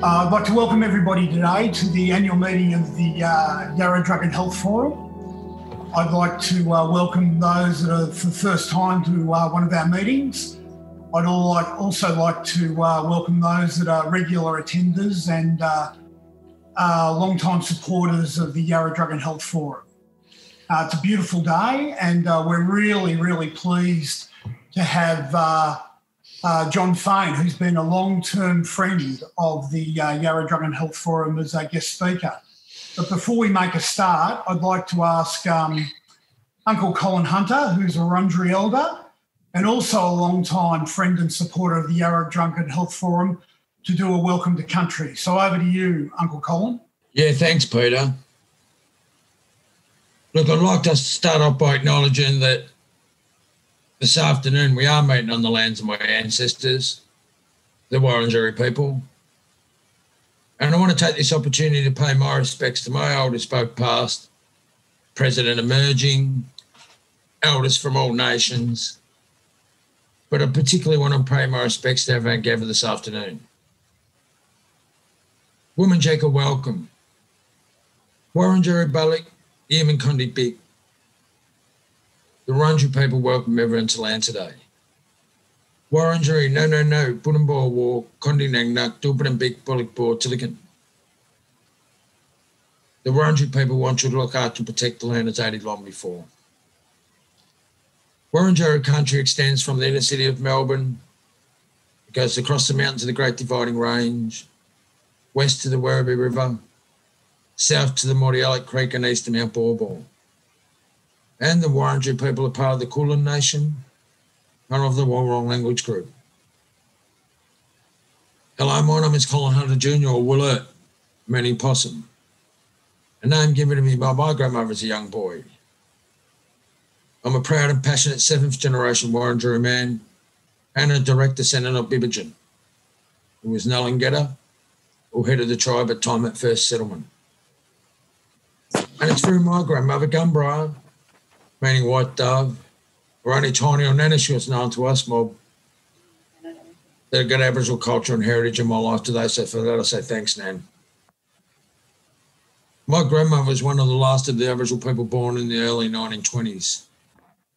Uh, I'd like to welcome everybody today to the annual meeting of the uh, Yarra Drug and Health Forum. I'd like to uh, welcome those that are for the first time to uh, one of our meetings. I'd like, also like to uh, welcome those that are regular attenders and uh, long-time supporters of the Yarra Drug and Health Forum. it's a beautiful day and we're really, really pleased to have uh, Jon Faine, who's been a long term friend of the uh, Yarra Drug and Health Forum as a guest speaker. But before we make a start, I'd like to ask um, Uncle Colin Hunter, who's a Wurundjeri elder and also a long time friend and supporter of the Yarra Drug and Health Forum, to do a welcome to country. So over to you, Uncle Colin. Yeah, thanks, Peter. Look, I'd like to start off by acknowledging that this afternoon, we are meeting on the lands of my ancestors, the Wurundjeri people. And I want to take this opportunity to pay my respects to my elders, both past, present emerging, elders from all nations. But I particularly want to pay my respects to everyone gathered this afternoon. Wominjeka, welcome. Wurundjeri Balik, Yemen Kondi Bik, the Wurundjeri people welcome everyone to land today. Wurundjeri, no, no, no, Bunambor War, Kondi Big Bullock Board, Tilikan. The Wurundjeri people want you to look after and protect the land as they long before. Wurundjeri country extends from the inner city of Melbourne, it goes across the mountains of the Great Dividing Range, west to the Werribee River, south to the Mordialloc Creek and east to Mount Baw Baw and the Wurundjeri people are part of the Kulin Nation, part of the Wurrung language group. Hello, my name is Colin Hunter Jr. or Willert, meaning possum, a name given to me by my grandmother as a young boy. I'm a proud and passionate seventh generation Wurundjeri man and a direct descendant of Bebejan, who was Nalangeta, or head of the tribe at time at first settlement. And it's through my grandmother Gumbriar meaning white uh, dove, or only tiny or Nanish was known to us, mob. They've got Aboriginal culture and heritage in my life today, so for that I say thanks, Nan. My grandmother was one of the last of the Aboriginal people born in the early 1920s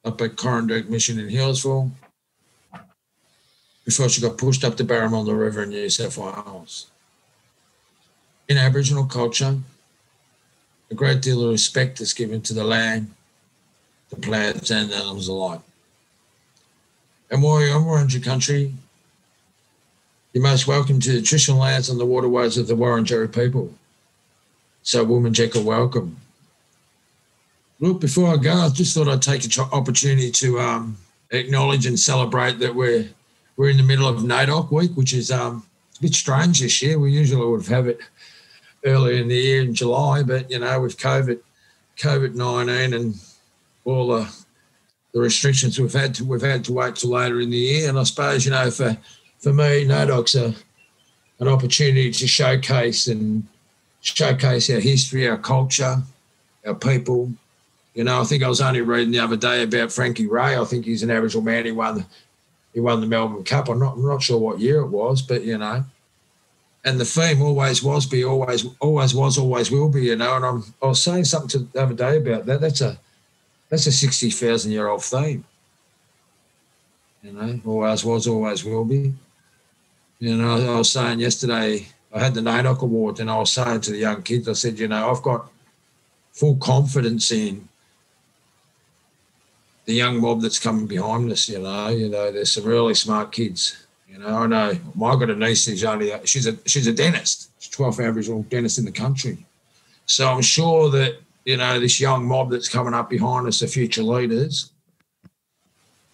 up at Coranderrk Mission in Healesville before she got pushed up the Barramunda River in New South Wales. In Aboriginal culture, a great deal of respect is given to the land, the plants and animals alike. And while you're on your country, you're most welcome to the traditional lands and the waterways of the Wurundjeri people. So, Wominjeka, welcome. Look, before I go, I just thought I'd take an opportunity to um, acknowledge and celebrate that we're we're in the middle of NAIDOC week, which is um, a bit strange this year. We usually would have it earlier in the year in July, but you know, with COVID, COVID nineteen and all the, the restrictions we've had to we've had to wait till later in the year. And I suppose you know for for me, NAIDOC's a an opportunity to showcase and showcase our history, our culture, our people. You know, I think I was only reading the other day about Frankie Ray. I think he's an Aboriginal man. He won he won the Melbourne Cup. I'm not I'm not sure what year it was, but you know. And the theme always was be, always always was, always will be, you know. And I'm I was saying something to the other day about that. That's a that's a 60,000 year old theme. You know, always was, always will be. You know, I was saying yesterday, I had the NAIDOC Award, and I was saying to the young kids, I said, you know, I've got full confidence in the young mob that's coming behind us. You know, you know, there's some really smart kids. You know, I know my got a niece. She's only she's a she's a dentist. She's 12th Aboriginal dentist in the country. So I'm sure that you know, this young mob that's coming up behind us, the future leaders,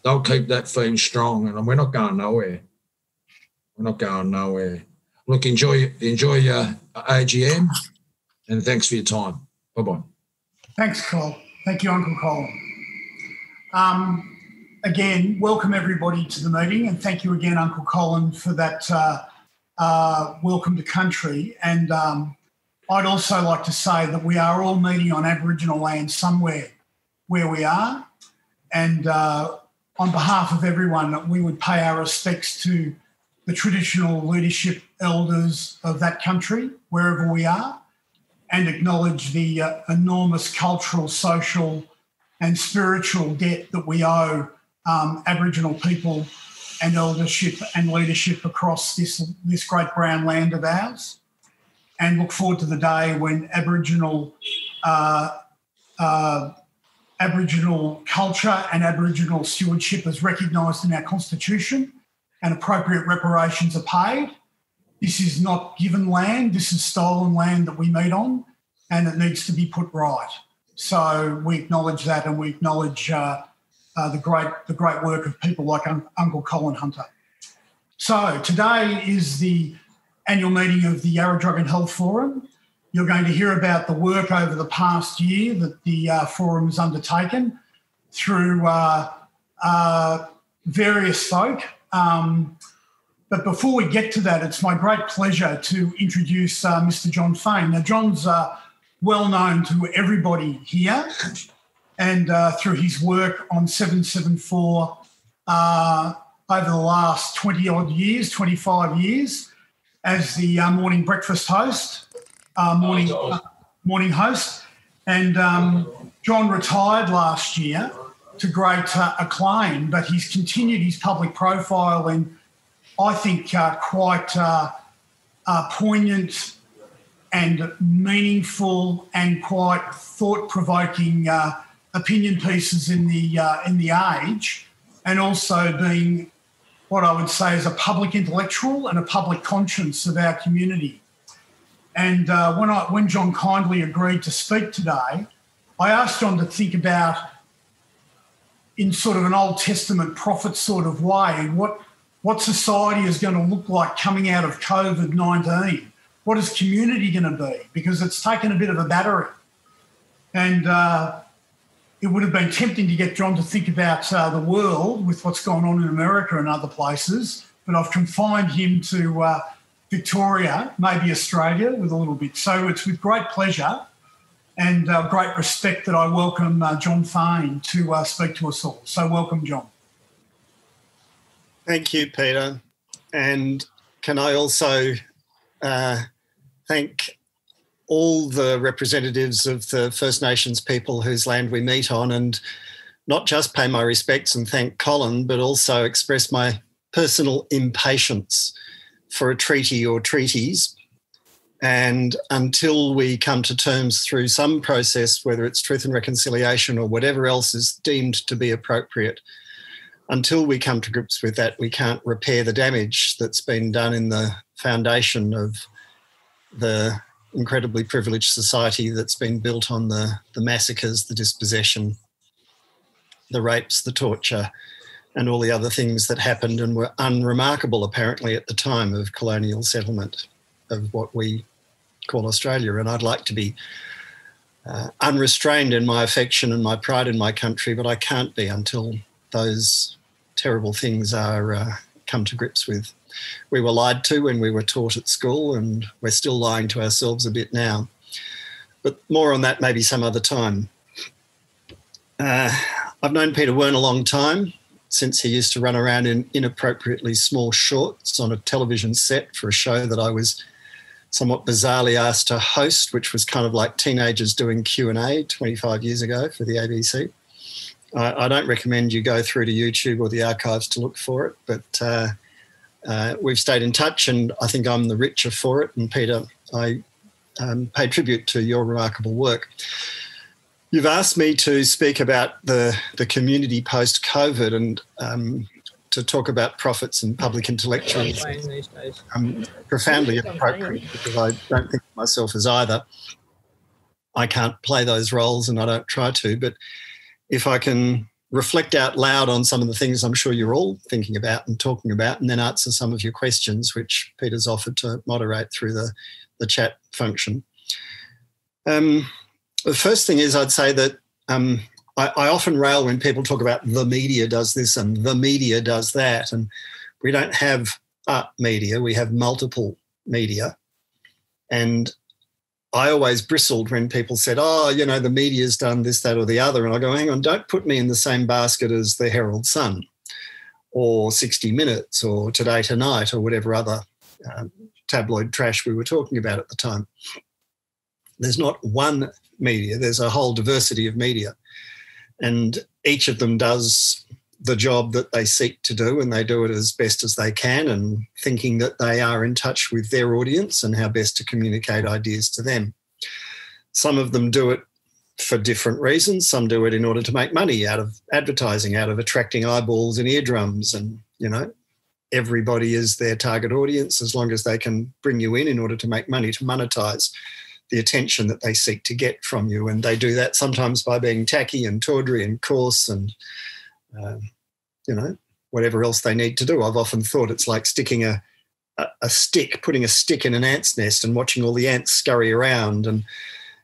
they'll keep that theme strong, and we're not going nowhere. We're not going nowhere. Look, enjoy enjoy your AGM, and thanks for your time. Bye bye. Thanks, Cole. Thank you, Uncle Cole. Um, again, welcome everybody to the meeting, and thank you again, Uncle Colin, for that uh, uh, welcome to country. And um, I'd also like to say that we are all meeting on Aboriginal land somewhere where we are. And uh, on behalf of everyone, we would pay our respects to the traditional leadership elders of that country, wherever we are, and acknowledge the uh, enormous cultural, social, and spiritual debt that we owe um, Aboriginal people and eldership and leadership across this, this great brown land of ours. And look forward to the day when Aboriginal uh, uh, Aboriginal culture and Aboriginal stewardship is recognised in our constitution and appropriate reparations are paid. This is not given land, this is stolen land that we meet on, and it needs to be put right. So we acknowledge that and we acknowledge uh, uh, the, great, the great work of people like un- Uncle Colin Hunter. So today is the annual meeting of the Yarra Drug and Health Forum. You're going to hear about the work over the past year that the uh, forum has undertaken through uh, uh, various folk. Um, but before we get to that, it's my great pleasure to introduce uh, Mr. Jon Faine. Now, Jon's uh, well known to everybody here, and uh, through his work on 774 over the last 20 odd years, 25 years, as the morning breakfast host uh, morning uh, morning host, and um, Jon retired last year to great uh, acclaim, but he's continued his public profile and I think uh, quite uh, uh, poignant and meaningful and quite thought-provoking opinion pieces in the in the age, and also being what I would say is a public intellectual and a public conscience of our community. And uh, when, I, when Jon kindly agreed to speak today, I asked Jon to think about, in sort of an Old Testament prophet sort of way, what, what society is going to look like coming out of COVID 19. What is community going to be? Because it's taken a bit of a battery. And uh, it would have been tempting to get Jon to think about uh, the world with what's going on in America and other places, but I've confined him to uh, Victoria, maybe Australia, with a little bit. So it's with great pleasure and uh, great respect that I welcome uh, Jon Faine to uh, speak to us all. So welcome, Jon. Thank you, Peter. And can I also uh, thank all the representatives of the First Nations people whose land we meet on and not just pay my respects and thank Colin, but also express my personal impatience for a treaty or treaties. And until we come to terms through some process, whether it's truth and reconciliation or whatever else is deemed to be appropriate, until we come to grips with that, we can't repair the damage that's been done in the foundation of the incredibly privileged society that's been built on the, the massacres, the dispossession, the rapes, the torture, and all the other things that happened and were unremarkable apparently at the time of colonial settlement of what we call Australia. And I'd like to be uh, unrestrained in my affection and my pride in my country, but I can't be until those terrible things are uh, come to grips with. We were lied to when we were taught at school, and we're still lying to ourselves a bit now. But more on that maybe some other time. Uh, I've known Peter Wearne a long time since he used to run around in inappropriately small shorts on a television set for a show that I was somewhat bizarrely asked to host, which was kind of like teenagers doing Q and A 25 years ago for the ABC. I, I, don't recommend you go through to YouTube or the archives to look for it, but uh, uh, we've stayed in touch, and I think I'm the richer for it. And Peter, I um, pay tribute to your remarkable work. You've asked me to speak about the, the community post COVID and um, to talk about prophets and public intellectuals. Um, profoundly appropriate because I don't think of myself as either. I can't play those roles and I don't try to, but if I can reflect out loud on some of the things I'm sure you're all thinking about and talking about, and then answer some of your questions, which Peter's offered to moderate through the, the chat function. Um, the first thing is I'd say that um, I, I, often rail when people talk about the media does this and the media does that. And we don't have a media, we have multiple media. And I always bristled when people said, oh, you know, the media's done this, that, or the other. And I go, hang on, don't put me in the same basket as the Herald Sun or 60 Minutes or Today Tonight or whatever other uh, tabloid trash we were talking about at the time. There's not one media, there's a whole diversity of media. And each of them does the job that they seek to do and they do it as best as they can and thinking that they are in touch with their audience and how best to communicate ideas to them. Some of them do it for different reasons. Some do it in order to make money out of advertising, out of attracting eyeballs and eardrums. And, you know, everybody is their target audience as long as they can bring you in in order to make money, to monetize the attention that they seek to get from you. And they do that sometimes by being tacky and tawdry and coarse and, um, you know, whatever else they need to do. I've often thought it's like sticking a, a, a stick, putting a stick in an ant's nest and watching all the ants scurry around and,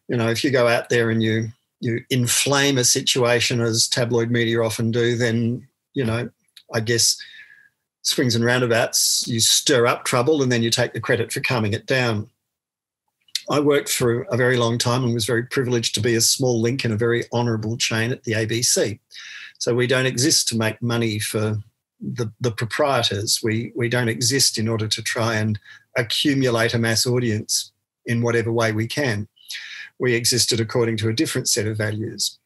you know, if you go out there and you you inflame a situation as tabloid media often do, then you know, I guess swings and roundabouts, you stir up trouble and then you take the credit for calming it down. I worked for a very long time and was very privileged to be a small link in a very honourable chain at the ABC. So we don't exist to make money for the, the proprietors. We, we don't exist in order to try and accumulate a mass audience in whatever way we can we existed according to a different set of values.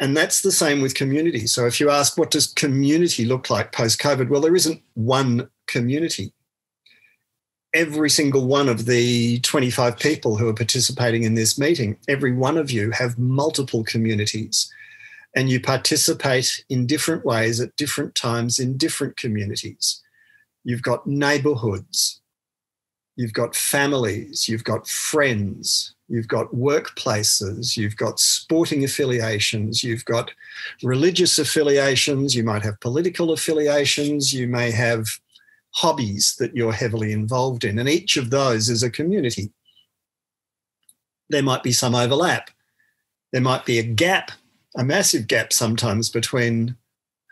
And that's the same with community. So if you ask, what does community look like post COVID? Well, there isn't one community. Every single one of the 25 people who are participating in this meeting, every one of you have multiple communities. And you participate in different ways at different times in different communities. You've got neighborhoods, you've got families, you've got friends, you've got workplaces, you've got sporting affiliations, you've got religious affiliations, you might have political affiliations, you may have hobbies that you're heavily involved in, and each of those is a community. There might be some overlap. There might be a gap, a massive gap sometimes between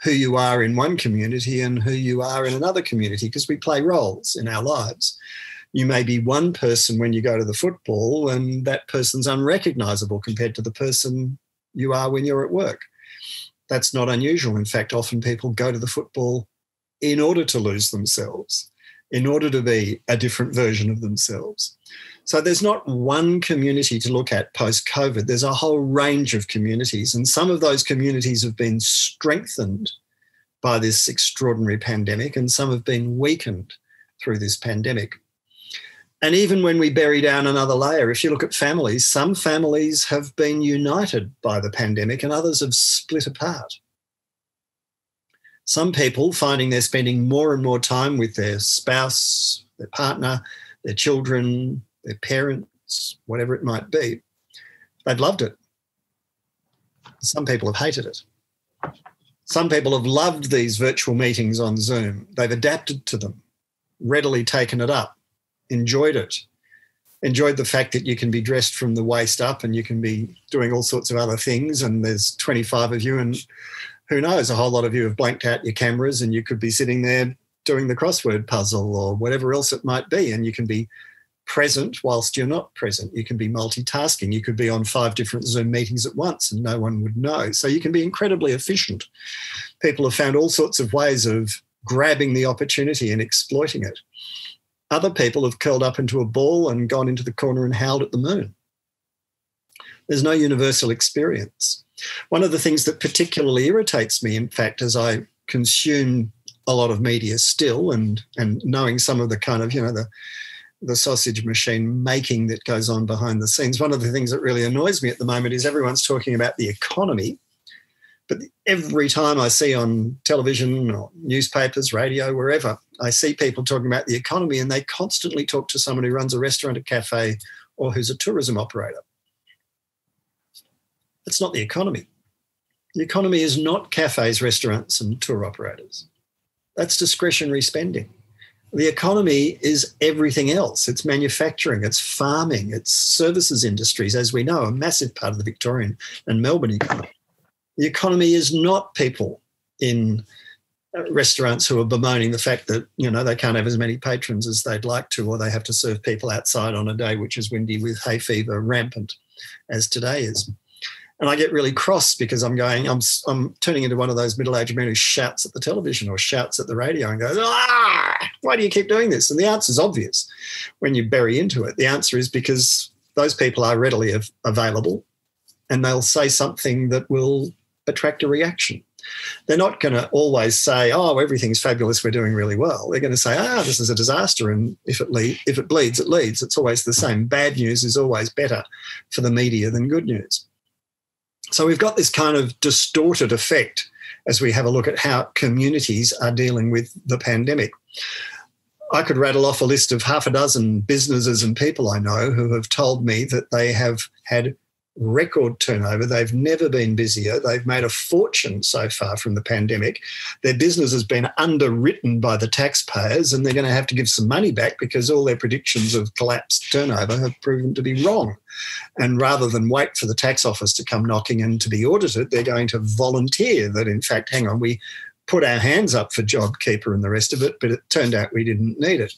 who you are in one community and who you are in another community because we play roles in our lives you may be one person when you go to the football and that person's unrecognizable compared to the person you are when you're at work. That's not unusual. In fact, often people go to the football in order to lose themselves, in order to be a different version of themselves. So there's not one community to look at post COVID. There's a whole range of communities, and some of those communities have been strengthened by this extraordinary pandemic, and some have been weakened through this pandemic. And even when we bury down another layer, if you look at families, some families have been united by the pandemic and others have split apart. Some people finding they're spending more and more time with their spouse, their partner, their children, their parents, whatever it might be. They've loved it. Some people have hated it. Some people have loved these virtual meetings on Zoom. They've adapted to them, readily taken it up enjoyed it. Enjoyed the fact that you can be dressed from the waist up and you can be doing all sorts of other things. And there's 25 of you, and who knows, a whole lot of you have blanked out your cameras and you could be sitting there doing the crossword puzzle or whatever else it might be. And you can be present whilst you're not present. You can be multitasking. You could be on five different Zoom meetings at once and no one would know. So you can be incredibly efficient. People have found all sorts of ways of grabbing the opportunity and exploiting it. Other people have curled up into a ball and gone into the corner and howled at the moon. There's no universal experience. One of the things that particularly irritates me, in fact, as I consume a lot of media still and and knowing some of the kind of, you know, the the sausage machine making that goes on behind the scenes. One of the things that really annoys me at the moment is everyone's talking about the economy but every time I see on television or newspapers, radio, wherever, I see people talking about the economy and they constantly talk to someone who runs a restaurant, a cafe, or who's a tourism operator. That's not the economy. The economy is not cafes, restaurants, and tour operators. That's discretionary spending. The economy is everything else. It's manufacturing, it's farming, it's services industries, as we know, a massive part of the Victorian and Melbourne economy. The economy is not people in uh, restaurants who are bemoaning the fact that you know they can't have as many patrons as they'd like to, or they have to serve people outside on a day which is windy with hay fever rampant, as today is. And I get really cross because I'm going, I'm, I'm turning into one of those middle aged men who shouts at the television or shouts at the radio and goes, ah, why do you keep doing this? And the answer is obvious when you bury into it. The answer is because those people are readily available and they'll say something that will attract a reaction. They're not going to always say, "Oh, everything's fabulous. We're doing really well." They're going to say, "Ah, this is a disaster," and if it le- if it bleeds, it leads. It's always the same. Bad news is always better for the media than good news. So we've got this kind of distorted effect as we have a look at how communities are dealing with the pandemic. I could rattle off a list of half a dozen businesses and people I know who have told me that they have had record turnover. They've never been busier. They've made a fortune so far from the pandemic. Their business has been underwritten by the taxpayers, and they're going to have to give some money back because all their predictions of collapsed turnover have proven to be wrong. And rather than wait for the tax office to come knocking and to be audited, they're going to volunteer that, in fact, hang on, we put our hands up for JobKeeper and the rest of it, but it turned out we didn't need it.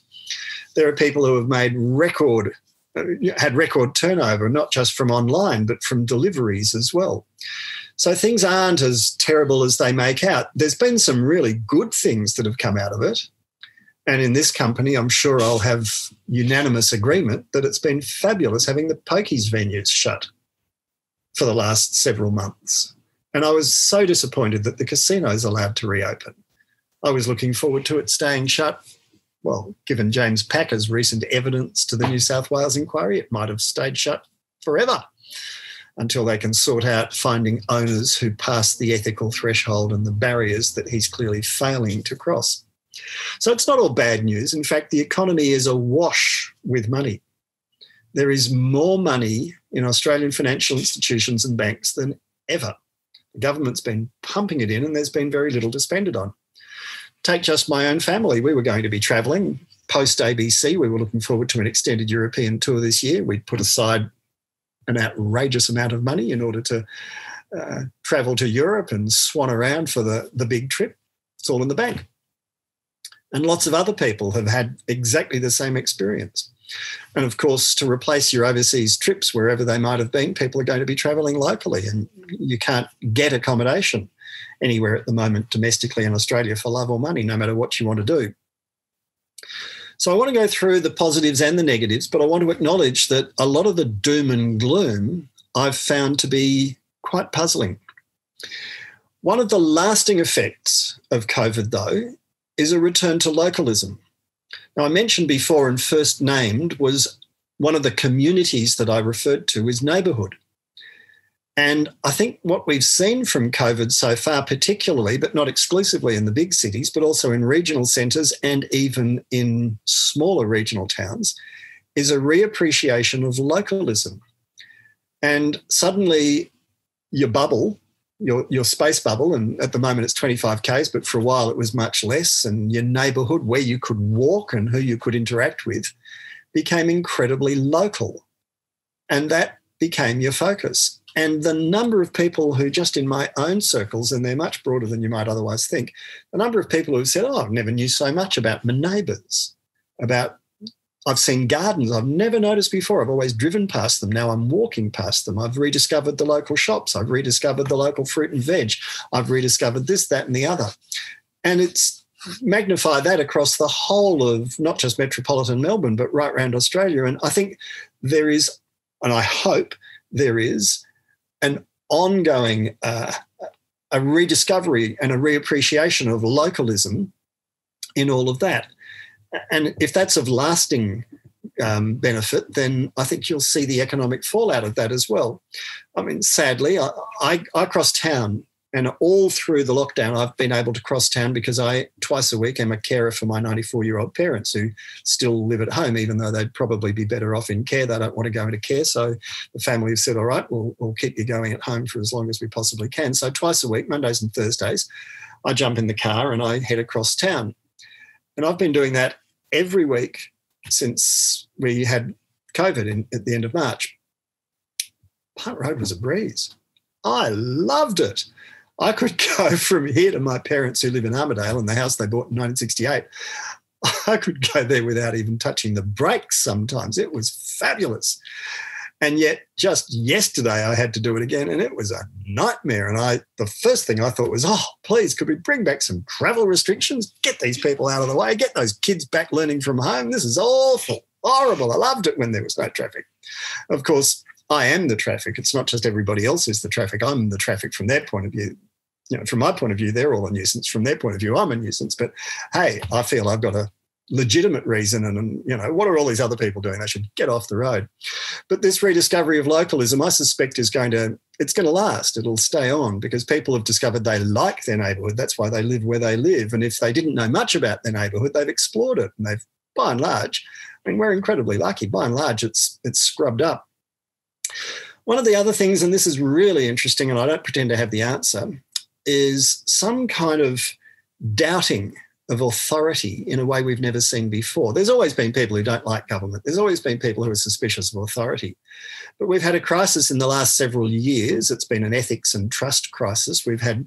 There are people who have made record Uh, had record turnover, not just from online, but from deliveries as well. So things aren't as terrible as they make out. There's been some really good things that have come out of it. And in this company, I'm sure I'll have unanimous agreement that it's been fabulous having the pokies venues shut for the last several months. And I was so disappointed that the casino's allowed to reopen. I was looking forward to it staying shut well, given James Packer's recent evidence to the New South Wales inquiry, it might have stayed shut forever until they can sort out finding owners who pass the ethical threshold and the barriers that he's clearly failing to cross. So it's not all bad news. In fact, the economy is awash with money. There is more money in Australian financial institutions and banks than ever. The government's been pumping it in, and there's been very little to spend it on take just my own family. We were going to be travelling post ABC. We were looking forward to an extended European tour this year. We'd put aside an outrageous amount of money in order to uh, travel to Europe and swan around for the, the big trip. It's all in the bank. And lots of other people have had exactly the same experience. And of course, to replace your overseas trips, wherever they might have been, people are going to be travelling locally and you can't get accommodation anywhere at the moment domestically in Australia for love or money, no matter what you want to do. So I want to go through the positives and the negatives, but I want to acknowledge that a lot of the doom and gloom I've found to be quite puzzling. One of the lasting effects of COVID, though, is a return to localism. Now, I mentioned before and first named was one of the communities that I referred to is neighbourhood. And I think what we've seen from COVID so far, particularly, but not exclusively in the big cities, but also in regional centres and even in smaller regional towns, is a reappreciation of localism. And suddenly, your bubble, your, your space bubble, and at the moment it's 25 Ks, but for a while it was much less, and your neighbourhood where you could walk and who you could interact with became incredibly local. And that became your focus. And the number of people who, just in my own circles, and they're much broader than you might otherwise think, the number of people who've said, Oh, I've never knew so much about my neighbours, about I've seen gardens I've never noticed before. I've always driven past them. Now I'm walking past them. I've rediscovered the local shops. I've rediscovered the local fruit and veg. I've rediscovered this, that, and the other. And it's magnify that across the whole of not just metropolitan Melbourne, but right around Australia. And I think there is, and I hope there is, an ongoing uh, a rediscovery and a reappreciation of localism in all of that. And if that's of lasting um, benefit, then I think you'll see the economic fallout of that as well. I mean, sadly, I, I, I cross town and all through the lockdown, I've been able to cross town because I, twice a week, am a carer for my 94 year old parents who still live at home, even though they'd probably be better off in care. They don't want to go into care. So the family have said, all right, we'll, we'll keep you going at home for as long as we possibly can. So twice a week, Mondays and Thursdays, I jump in the car and I head across town. And I've been doing that every week since we had COVID in, at the end of March. Punt Road was a breeze. I loved it. I could go from here to my parents who live in Armadale in the house they bought in 1968. I could go there without even touching the brakes sometimes. It was fabulous. And yet, just yesterday, I had to do it again, and it was a nightmare. And I, the first thing I thought was, oh, please, could we bring back some travel restrictions? Get these people out of the way, get those kids back learning from home. This is awful, horrible. I loved it when there was no traffic. Of course, I am the traffic. It's not just everybody else is the traffic. I'm the traffic from their point of view. You know, from my point of view, they're all a nuisance. From their point of view, I'm a nuisance. But hey, I feel I've got a legitimate reason and, you know what are all these other people doing they should get off the road but this rediscovery of localism i suspect is going to it's going to last it'll stay on because people have discovered they like their neighborhood that's why they live where they live and if they didn't know much about their neighborhood they've explored it and they've by and large i mean we're incredibly lucky by and large it's it's scrubbed up one of the other things and this is really interesting and i don't pretend to have the answer is some kind of doubting of authority in a way we've never seen before. There's always been people who don't like government. There's always been people who are suspicious of authority. But we've had a crisis in the last several years. It's been an ethics and trust crisis. We've had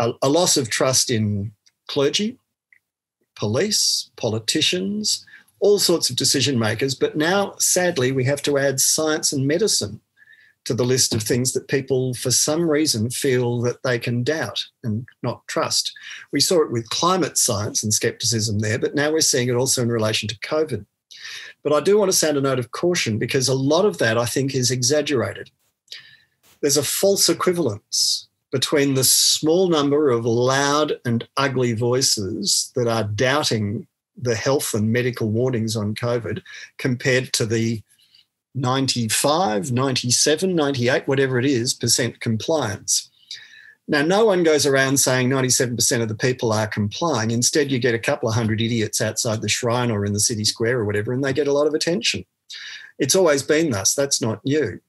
a, a loss of trust in clergy, police, politicians, all sorts of decision makers. But now, sadly, we have to add science and medicine to the list of things that people, for some reason, feel that they can doubt and not trust. We saw it with climate science and skepticism there, but now we're seeing it also in relation to COVID. But I do want to sound a note of caution because a lot of that I think is exaggerated. There's a false equivalence between the small number of loud and ugly voices that are doubting the health and medical warnings on COVID compared to the 95, 97, 98, whatever it is, percent compliance. Now, no one goes around saying 97% of the people are complying. Instead, you get a couple of hundred idiots outside the shrine or in the city square or whatever, and they get a lot of attention. It's always been thus. That's not new.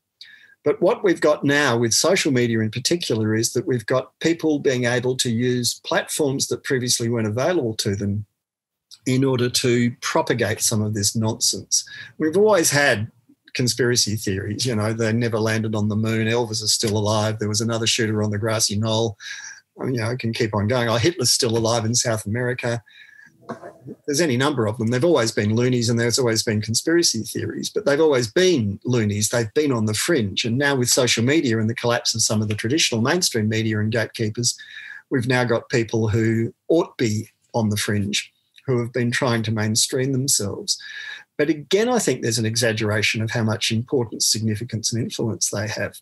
But what we've got now with social media in particular is that we've got people being able to use platforms that previously weren't available to them in order to propagate some of this nonsense. We've always had conspiracy theories. You know, they never landed on the moon. Elvis is still alive. There was another shooter on the grassy knoll. Um, you know, I can keep on going. Oh, Hitler's still alive in South America. There's any number of them. They've always been loonies and there's always been conspiracy theories, but they've always been loonies. They've been on the fringe. And now, with social media and the collapse of some of the traditional mainstream media and gatekeepers, we've now got people who ought be on the fringe who have been trying to mainstream themselves. But again, I think there's an exaggeration of how much importance, significance, and influence they have.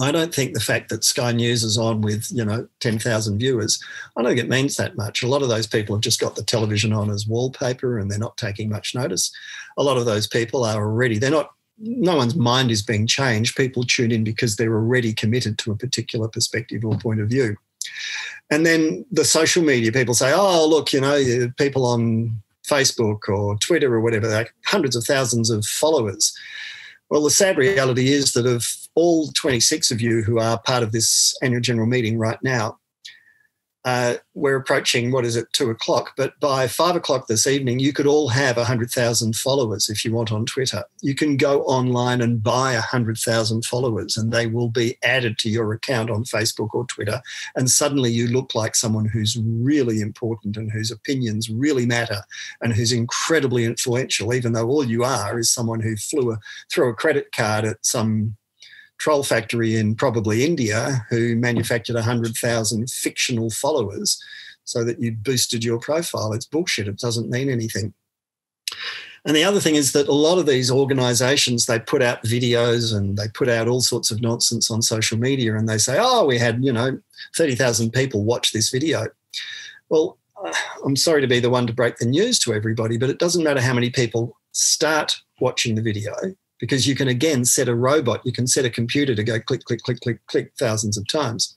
I don't think the fact that Sky News is on with, you know, 10,000 viewers, I don't think it means that much. A lot of those people have just got the television on as wallpaper and they're not taking much notice. A lot of those people are already, they're not, no one's mind is being changed. People tune in because they're already committed to a particular perspective or point of view. And then the social media people say, oh, look, you know, people on Facebook or Twitter or whatever, like hundreds of thousands of followers. Well, the sad reality is that of all 26 of you who are part of this annual general meeting right now, uh, we're approaching what is it two o'clock but by five o'clock this evening you could all have 100000 followers if you want on twitter. You can go online and buy 100000 followers and they will be added to your account on facebook or twitter. And suddenly you look like someone who's really important and whose opinions really matter and who's incredibly influential even though all you are is someone who flew a threw a credit card at some troll factory in probably India who manufactured 100,000 fictional followers so that you boosted your profile. It's bullshit. It doesn't mean anything. And the other thing is that a lot of these organizations, they put out videos and they put out all sorts of nonsense on social media and they say, oh, we had, you know, 30,000 people watch this video. Well, uh, I'm sorry to be the one to break the news to everybody, but it doesn't matter how many people start watching the video because you can again set a robot, you can set a computer to go click, click, click, click, click thousands of times.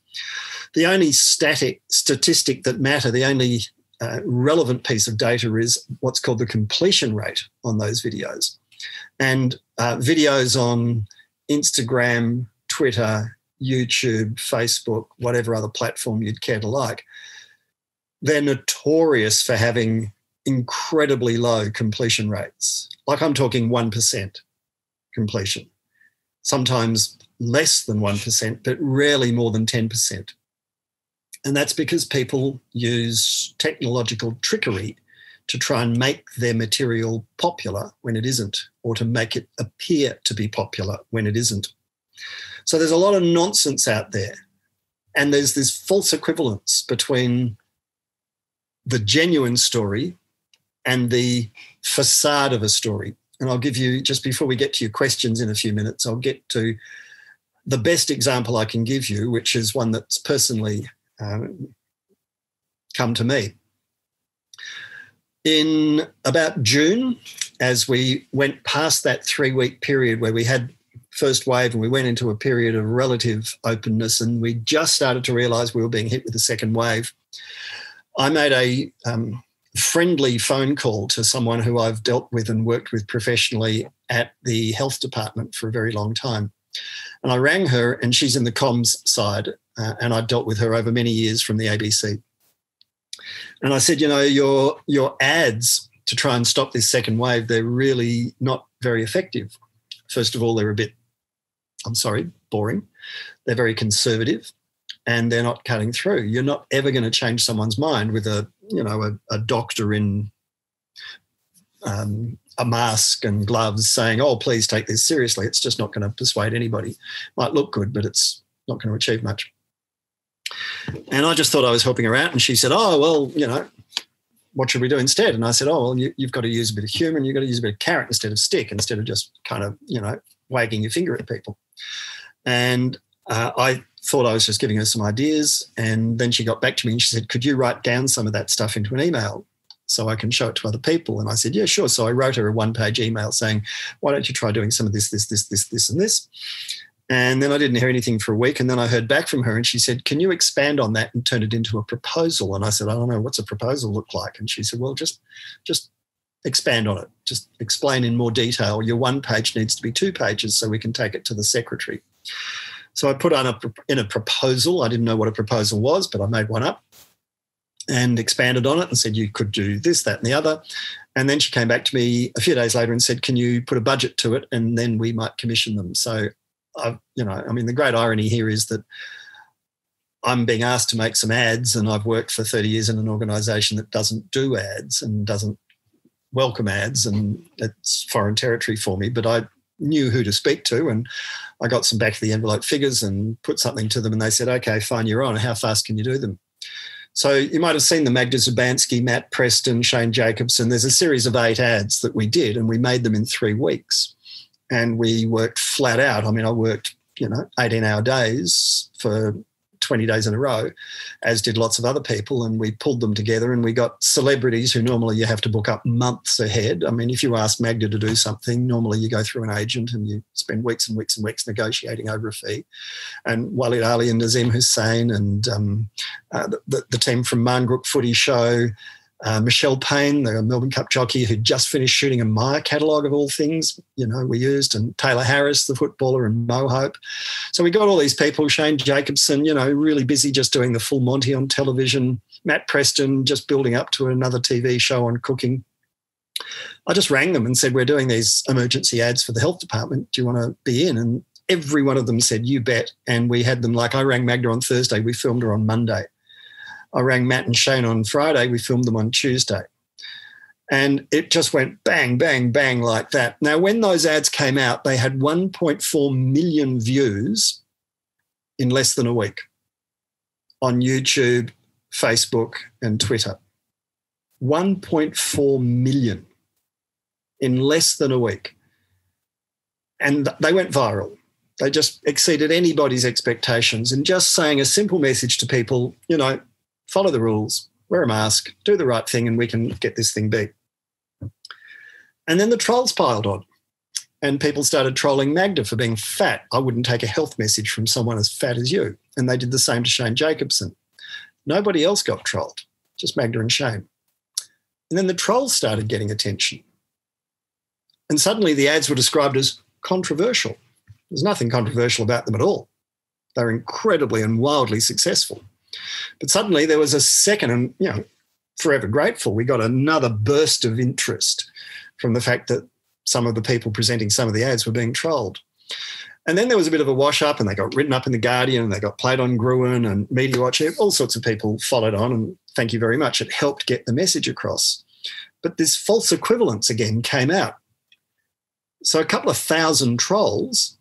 The only static statistic that matter, the only uh, relevant piece of data is what's called the completion rate on those videos. And uh, videos on Instagram, Twitter, YouTube, Facebook, whatever other platform you'd care to like, they're notorious for having incredibly low completion rates. Like I'm talking 1% completion. Sometimes less than 1%, but rarely more than 10%. And that's because people use technological trickery to try and make their material popular when it isn't, or to make it appear to be popular when it isn't. So there's a lot of nonsense out there. And there's this false equivalence between the genuine story and the facade of a story. And I'll give you, just before we get to your questions in a few minutes, I'll get to the best example I can give you, which is one that's personally um, come to me. In about June, as we went past that three week period where we had first wave and we went into a period of relative openness and we just started to realize we were being hit with the second wave, I made a um, friendly phone call to someone who I've dealt with and worked with professionally at the health department for a very long time. And I rang her, and she's in the comms side, uh, and I've dealt with her over many years from the ABC. And I said, you know, your your ads to try and stop this second wave, they're really not very effective. First of all, they're a bit, I'm sorry, boring. They're very conservative and they're not cutting through. You're not ever going to change someone's mind with a, you know, a, a doctor in um, a mask and gloves saying, "Oh, please take this seriously." It's just not going to persuade anybody. Might look good, but it's not going to achieve much. And I just thought I was helping her out, and she said, "Oh, well, you know, what should we do instead?" And I said, "Oh, well, you, have got to use a bit of humour, and you've got to use a bit of carrot instead of stick, instead of just kind of, you know, wagging your finger at people." And uh, I thought I was just giving her some ideas. And then she got back to me and she said, Could you write down some of that stuff into an email so I can show it to other people? And I said, Yeah, sure. So I wrote her a one page email saying, Why don't you try doing some of this, this, this, this, this, and this? And then I didn't hear anything for a week. And then I heard back from her and she said, Can you expand on that and turn it into a proposal? And I said, I don't know, what's a proposal look like? And she said, Well, just just expand on it. Just explain in more detail. Your one page needs to be two pages so we can take it to the secretary. So I put on a, in a proposal. I didn't know what a proposal was, but I made one up and expanded on it and said you could do this, that, and the other. And then she came back to me a few days later and said, "Can you put a budget to it, and then we might commission them." So, I, you know, I mean, the great irony here is that I'm being asked to make some ads, and I've worked for 30 years in an organisation that doesn't do ads and doesn't welcome ads, and it's foreign territory for me. But I knew who to speak to, and I got some back of the envelope figures and put something to them, and they said, "Okay, fine, you're on. How fast can you do them?" So you might have seen the Magda Szubanski, Matt Preston, Shane Jacobson. There's a series of eight ads that we did, and we made them in three weeks, and we worked flat out. I mean, I worked you know 18 hour days for 20 days in a row, as did lots of other people. And we pulled them together and we got celebrities who normally you have to book up months ahead. I mean, if you ask Magda to do something, normally you go through an agent and you spend weeks and weeks and weeks negotiating over a fee. And Waleed Aly and Nazeem Hussain and um, uh, the, the, team from Marngrook Footy Show, uh, Michelle Payne, the Melbourne Cup jockey who just finished shooting a Myer catalogue of all things, you know, we used, and Tayla Harris, the footballer, and Mo Hope. So we got all these people, Shane Jacobson, you know, really busy just doing the full Monty on television, Matt Preston just building up to another TV show on cooking. I just rang them and said, We're doing these emergency ads for the health department. Do you want to be in? And every one of them said, You bet. And we had them like I rang Magda on Thursday, we filmed her on Monday. I rang Matt and Shane on Friday. We filmed them on Tuesday. And it just went bang, bang, bang like that. Now, when those ads came out, they had 1.4 million views in less than a week on YouTube, Facebook, and Twitter. 1.4 million in less than a week. And they went viral. They just exceeded anybody's expectations. And just saying a simple message to people, you know, follow the rules, wear a mask, do the right thing, and we can get this thing beat. And then the trolls piled on, and people started trolling Magda for being fat. I wouldn't take a health message from someone as fat as you. And they did the same to Shane Jacobson. Nobody else got trolled, just Magda and Shane. And then the trolls started getting attention. And suddenly the ads were described as controversial. There's nothing controversial about them at all. They're incredibly and wildly successful. But suddenly there was a second, and you know, forever grateful. We got another burst of interest from the fact that some of the people presenting some of the ads were being trolled. And then there was a bit of a wash up, and they got written up in the Guardian, and they got played on Gruen and Media Watch. All sorts of people followed on, and thank you very much. It helped get the message across. But this false equivalence again came out. So a couple of thousand trolls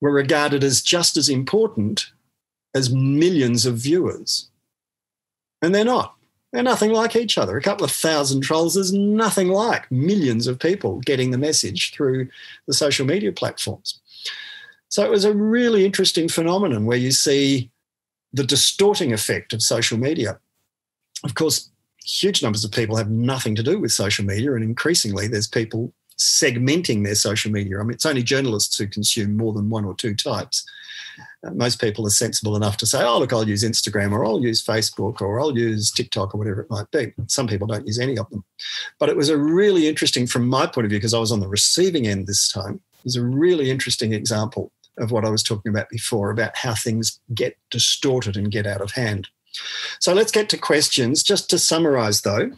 were regarded as just as important as millions of viewers. And they're not. They're nothing like each other. A couple of thousand trolls is nothing like millions of people getting the message through the social media platforms. So it was a really interesting phenomenon where you see the distorting effect of social media. Of course, huge numbers of people have nothing to do with social media, and increasingly there's people segmenting their social media. I mean, it's only journalists who consume more than one or two types. Most people are sensible enough to say, oh, look, I'll use Instagram or I'll use Facebook or I'll use TikTok or whatever it might be. Some people don't use any of them. But it was a really interesting, from my point of view, because I was on the receiving end this time, it was a really interesting example of what I was talking about before about how things get distorted and get out of hand. So let's get to questions. Just to summarize, though,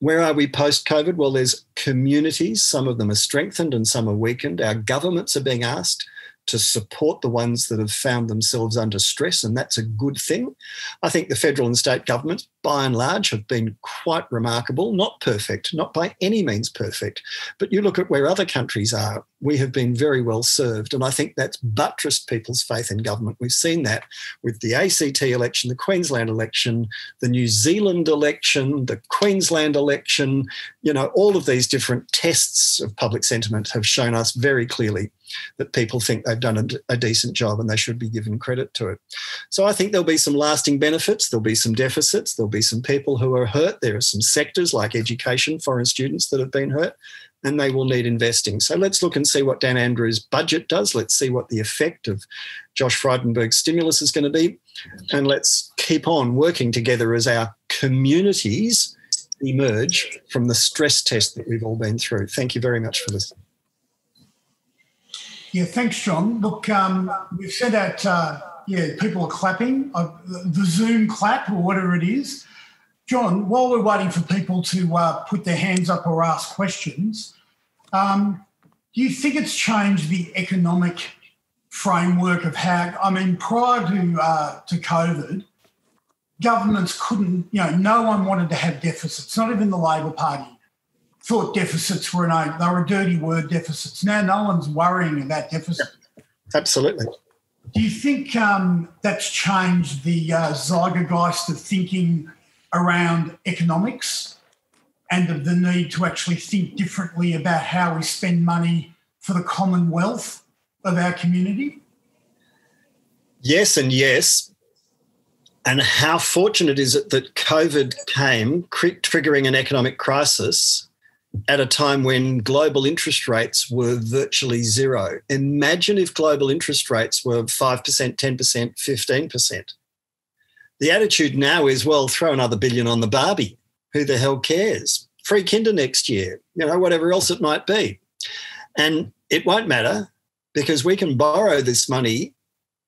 where are we post COVID? Well, there's communities. Some of them are strengthened and some are weakened. Our governments are being asked to support the ones that have found themselves under stress, and that's a good thing. I think the federal and state governments, by and large, have been quite remarkable. Not perfect, not by any means perfect, but you look at where other countries are, we have been very well served. And I think that's buttressed people's faith in government. We've seen that with the ACT election, the Queensland election, the New Zealand election, the Queensland election. You know, all of these different tests of public sentiment have shown us very clearly that people think they've done a, a, decent job and they should be given credit to it. So I think there'll be some lasting benefits. There'll be some deficits. There'll be some people who are hurt. There are some sectors like education, foreign students that have been hurt and they will need investing. So let's look and see what Dan Andrews' budget does. Let's see what the effect of Josh Frydenberg's stimulus is going to be. And let's keep on working together as our communities emerge from the stress test that we've all been through. Thank you very much for listening. Yeah, thanks, Jon. Look, um, we've said that, uh, yeah, people are clapping, uh, the Zoom clap or whatever it is. Jon, while we're waiting for people to uh, put their hands up or ask questions, um, do you think it's changed the economic framework of how? I mean, prior to uh, to COVID, governments couldn't. You know, no one wanted to have deficits. Not even the Labor Party thought deficits were an they were a dirty word. Deficits. Now, no one's worrying about deficits. Absolutely. Do you think um, that's changed the uh, zeitgeist of thinking? around economics and of the need to actually think differently about how we spend money for the commonwealth of our community? Yes, and yes. And how fortunate is it that COVID came, triggering an economic crisis at a time when global interest rates were virtually zero? Imagine if global interest rates were 5%, 10%, 15%. The attitude now is, well, throw another billion on the Barbie. Who the hell cares? Free kinder next year, you know, whatever else it might be. And it won't matter because we can borrow this money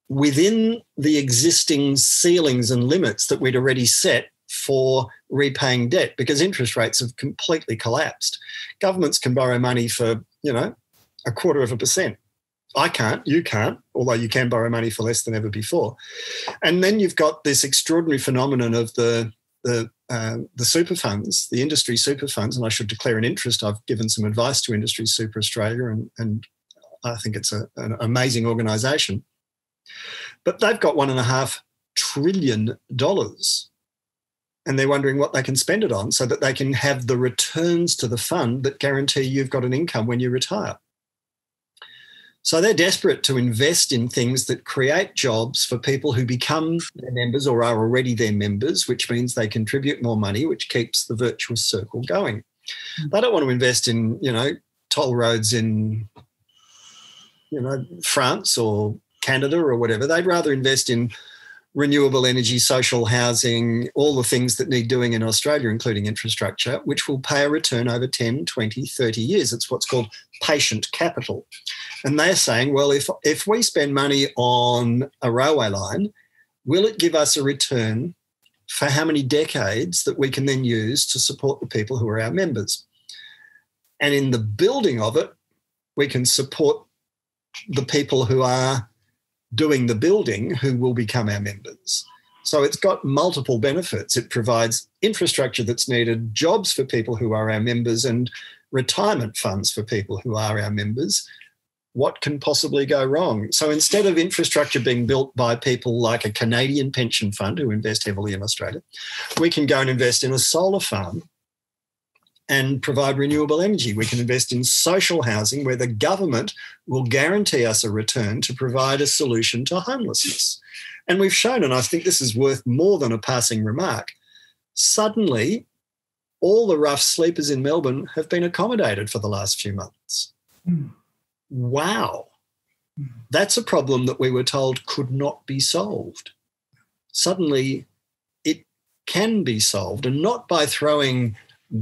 within the existing ceilings and limits that we'd already set for repaying debt because interest rates have completely collapsed. Governments can borrow money for, you know, a quarter of a percent. I can't, you can't, although you can borrow money for less than ever before. And then you've got this extraordinary phenomenon of the the uh, the super funds, the industry super funds, and I should declare an interest. I've given some advice to Industry Super Australia, and, and I think it's a, an amazing organisation. But they've got one and a half trillion dollars, and they're wondering what they can spend it on, so that they can have the returns to the fund that guarantee you've got an income when you retire. So they're desperate to invest in things that create jobs for people who become their members or are already their members, which means they contribute more money, which keeps the virtuous circle going. Mm. They don't want to invest in, you know, toll roads in, you know, France or Canada or whatever. They'd rather invest in renewable energy, social housing, all the things that need doing in Australia, including infrastructure, which will pay a return over 10, 20, 30 years. It's what's called patient capital. And they're saying, well, if, if we spend money on a railway line, will it give us a return for how many decades that we can then use to support the people who are our members? And in the building of it, we can support the people who are doing the building who will become our members. So it's got multiple benefits. It provides infrastructure that's needed, jobs for people who are our members, and retirement funds for people who are our members. What can possibly go wrong? So instead of infrastructure being built by people like a Canadian pension fund who invest heavily in Australia, we can go and invest in a solar farm and provide renewable energy. We can invest in social housing where the government will guarantee us a return to provide a solution to homelessness. And we've shown, and I think this is worth more than a passing remark, suddenly all the rough sleepers in Melbourne have been accommodated for the last few months. Mm. Wow. Mm. That's a problem that we were told could not be solved. Suddenly, it can be solved, and not by throwing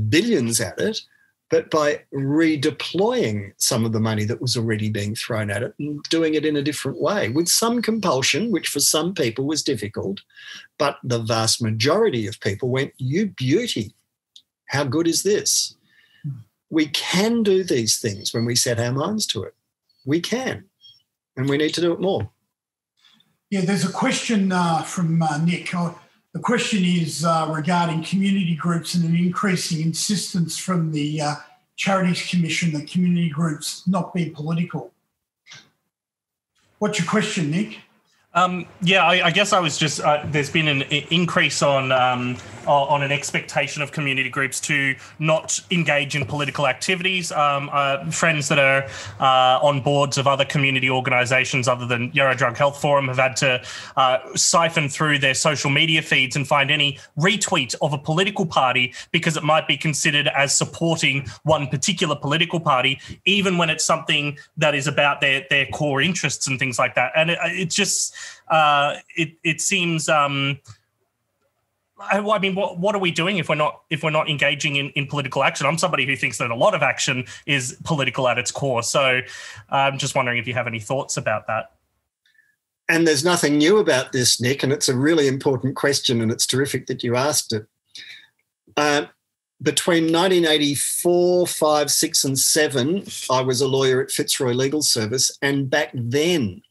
billions at it, but by redeploying some of the money that was already being thrown at it and doing it in a different way with some compulsion, which for some people was difficult. But the vast majority of people went, You beauty, how good is this? We can do these things when we set our minds to it. We can, and we need to do it more. Yeah, there's a question uh, from uh, Nick. The question is uh, regarding community groups and an increasing insistence from the uh, Charities Commission that community groups not be political. What's your question, Nick? Um, yeah, I, I, guess I was just. Uh, there's been an increase on um, on an expectation of community groups to not engage in political activities. Um, uh, friends that are uh, on boards of other community organisations other than Yarra Drug Health Forum have had to uh, siphon through their social media feeds and find any retweet of a political party because it might be considered as supporting one particular political party, even when it's something that is about their their core interests and things like that. And it, it's just uh, it it seems. Um, I, mean, what what are we doing if we're not if we're not engaging in, in political action? I'm somebody who thinks that a lot of action is political at its core. So, I'm just wondering if you have any thoughts about that. And there's nothing new about this, Nick, and it's a really important question, and it's terrific that you asked it. Uh, between 1984, 5, 6, and 7, I was a lawyer at Fitzroy Legal Service. And back then,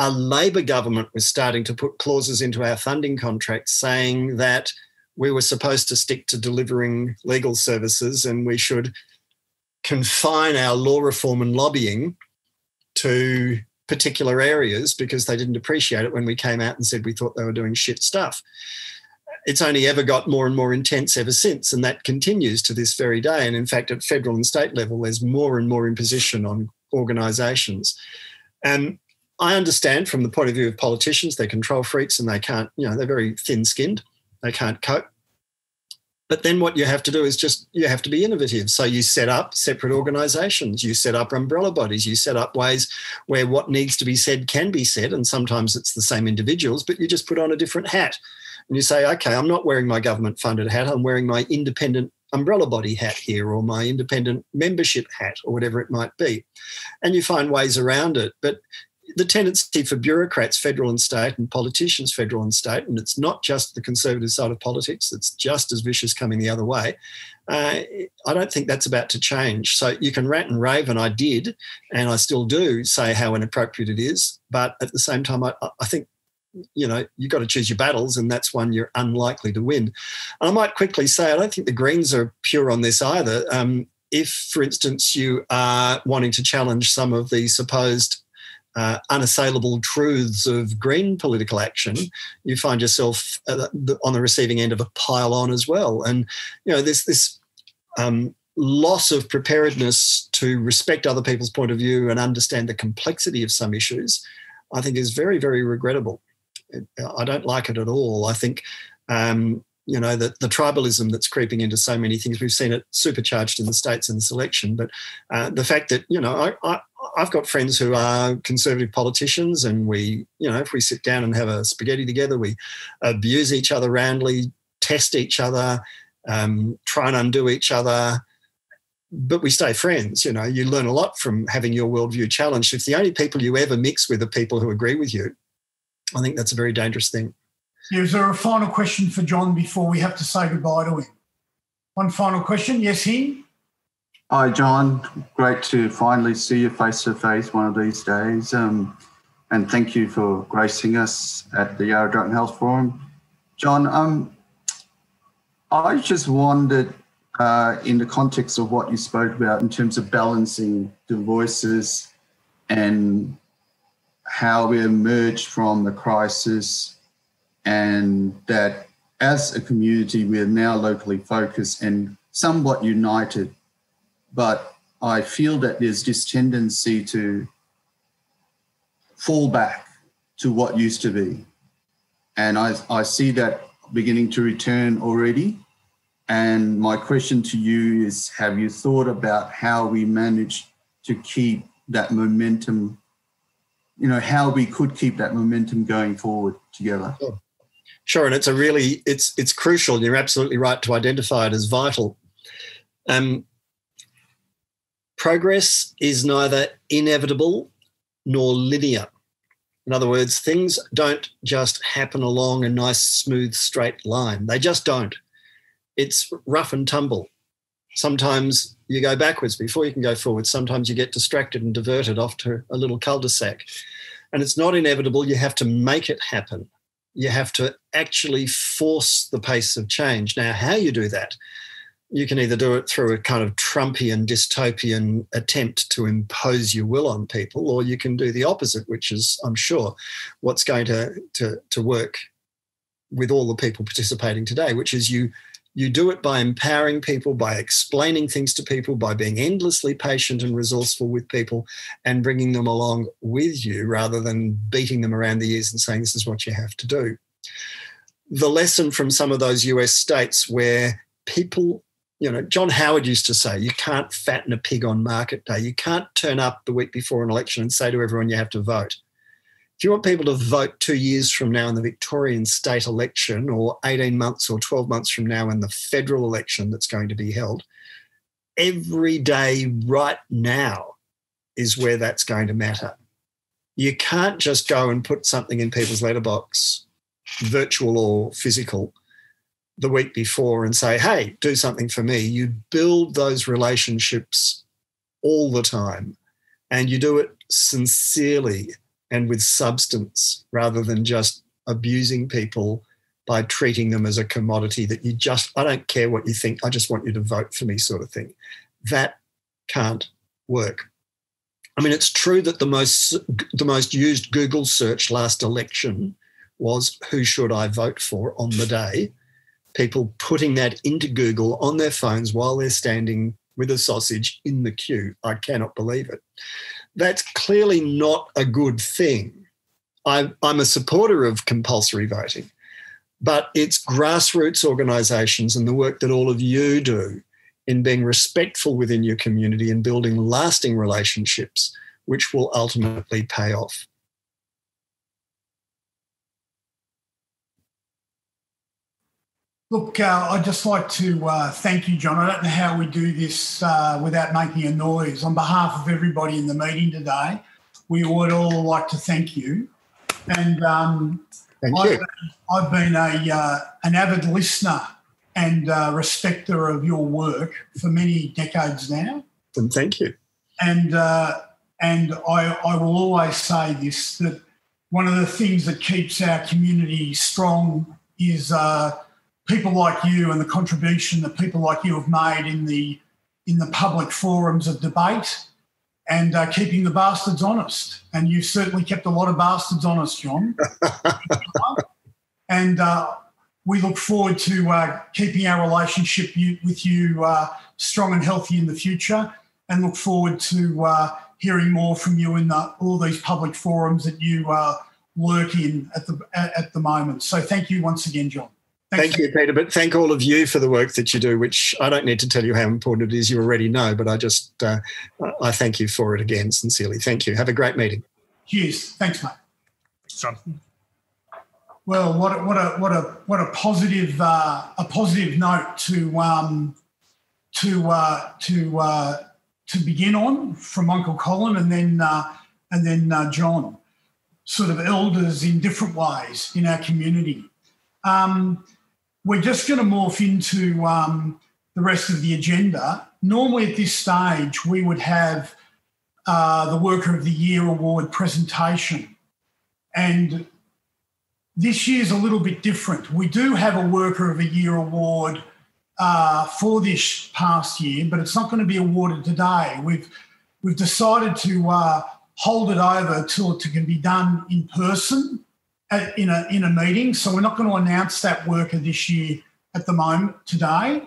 a Labor government was starting to put clauses into our funding contracts saying that we were supposed to stick to delivering legal services and we should confine our law reform and lobbying to particular areas because they didn't appreciate it when we came out and said we thought they were doing shit stuff. It's only ever got more and more intense ever since, and that continues to this very day. And in fact, at federal and state level, there's more and more imposition on organisations. And I understand from the point of view of politicians, they're control freaks and they can't, you know, they're very thin skinned. They can't cope. But then what you have to do is just, you have to be innovative. So you set up separate organizations, you set up umbrella bodies, you set up ways where what needs to be said can be said. And sometimes it's the same individuals, but you just put on a different hat. And you say, okay, I'm not wearing my government funded hat, I'm wearing my independent umbrella body hat here or my independent membership hat or whatever it might be. And you find ways around it. But the tendency for bureaucrats, federal and state, and politicians, federal and state, and it's not just the conservative side of politics, it's just as vicious coming the other way. Uh, I don't think that's about to change. So you can rant and rave, and I did, and I still do say how inappropriate it is. But at the same time, I, I think you know you've got to choose your battles and that's one you're unlikely to win and i might quickly say i don't think the greens are pure on this either um, if for instance you are wanting to challenge some of the supposed uh, unassailable truths of green political action, you find yourself on the receiving end of a pile on as well. And you know, this this um, loss of preparedness to respect other people's point of view and understand the complexity of some issues, I think is very very regrettable. I don't like it at all. I think. Um, you know the, the tribalism that's creeping into so many things we've seen it supercharged in the states in this election but uh, the fact that you know I, I've got friends who are conservative politicians, and we, you know, if we sit down and have a spaghetti together, we abuse each other roundly, test each other, um, try and undo each other, but we stay friends. You know, you learn a lot from having your worldview challenged. If the only people you ever mix with are people who agree with you, I think that's a very dangerous thing. Is there a final question for Jon before we have to say goodbye to him? One final question. Yes, him. Hi, Jon. Great to finally see you face to face one of these days. Um, and thank you for gracing us at the Yarra and Health Forum. Jon, um, I just wondered uh, in the context of what you spoke about in terms of balancing the voices and how we emerge from the crisis and that as a community we're now locally focused and somewhat united but i feel that there's this tendency to fall back to what used to be and i, I see that beginning to return already and my question to you is Have you thought about how we manage to keep that momentum, you know, how we could keep that momentum going forward together? Sure. Sure, and it's a really it's it's crucial. You're absolutely right to identify it as vital. Um, progress is neither inevitable nor linear. In other words, things don't just happen along a nice, smooth, straight line. They just don't it's rough and tumble. Sometimes you go backwards before you can go forward. Sometimes you get distracted and diverted off to a little cul de sac. And it's not inevitable. You have to make it happen. You have to actually force the pace of change. Now, how you do that, you can either do it through a kind of Trumpian dystopian attempt to impose your will on people, or you can do the opposite, which is, I'm sure, what's going to, to, to work with all the people participating today, which is you you do it by empowering people, by explaining things to people, by being endlessly patient and resourceful with people and bringing them along with you rather than beating them around the ears and saying, this is what you have to do. The lesson from some of those US states where people, you know, John Howard used to say, you can't fatten a pig on market day. You can't turn up the week before an election and say to everyone, you have to vote if you want people to vote two years from now in the Victorian state election, or 18 months or 12 months from now in the federal election that's going to be held, every day right now is where that's going to matter. You can't just go and put something in people's letterbox, virtual or physical, the week before and say, hey, do something for me. You build those relationships all the time and you do it sincerely and with substance rather than just abusing people by treating them as a commodity that you just, I don't care what you think, I just want you to vote for me, sort of thing. That can't work. I mean, it's true that the most the most used Google search last election was who should I vote for on the day. People putting that into Google on their phones while they're standing with a sausage in the queue. I cannot believe it that's clearly not a good thing. I, I'm a supporter of compulsory voting, but it's grassroots organisations and the work that all of you do in being respectful within your community and building lasting relationships, which will ultimately pay off. Look, uh, I'd just like to uh, thank you, Jon. I don't know how we do this uh, without making a noise. On behalf of everybody in the meeting today, we would all like to thank you. And um, thank I've, you. Been, I've been a, uh, an avid listener and uh, respecter of your work for many decades now. And thank you. And, uh, and I, I will always say this that one of the things that keeps our community strong is people like you and the contribution that people like you have made in the in the public forums of debate and uh, keeping the bastards honest. And you've certainly kept a lot of bastards honest, Jon. and uh, we look forward to uh, keeping our relationship you, with you uh, strong and healthy in the future and look forward to uh, hearing more from you in the, all these public forums that you uh, work in at the, at the moment. So thank you once again, Jon. Thank you, Peter. But thank all of you for the work that you do, which I don't need to tell you how important it is. You already know, but I just uh, I thank you for it again, sincerely. Thank you. Have a great meeting. Cheers. Thanks, mate. Jon. Well, what a, what a what a what a positive uh, a positive note to um, to uh, to uh, to begin on from Uncle Colin and then uh, and then uh, Jon, sort of elders in different ways in our community. Um, we're just going to morph into um, the rest of the agenda. Normally, at this stage, we would have uh, the Worker of the Year award presentation. And this year's a little bit different. We do have a Worker of the Year award uh, for this past year, but it's not going to be awarded today. We've we've decided to uh, hold it over till it can be done in person in a in a meeting. So we're not going to announce that worker this year at the moment today.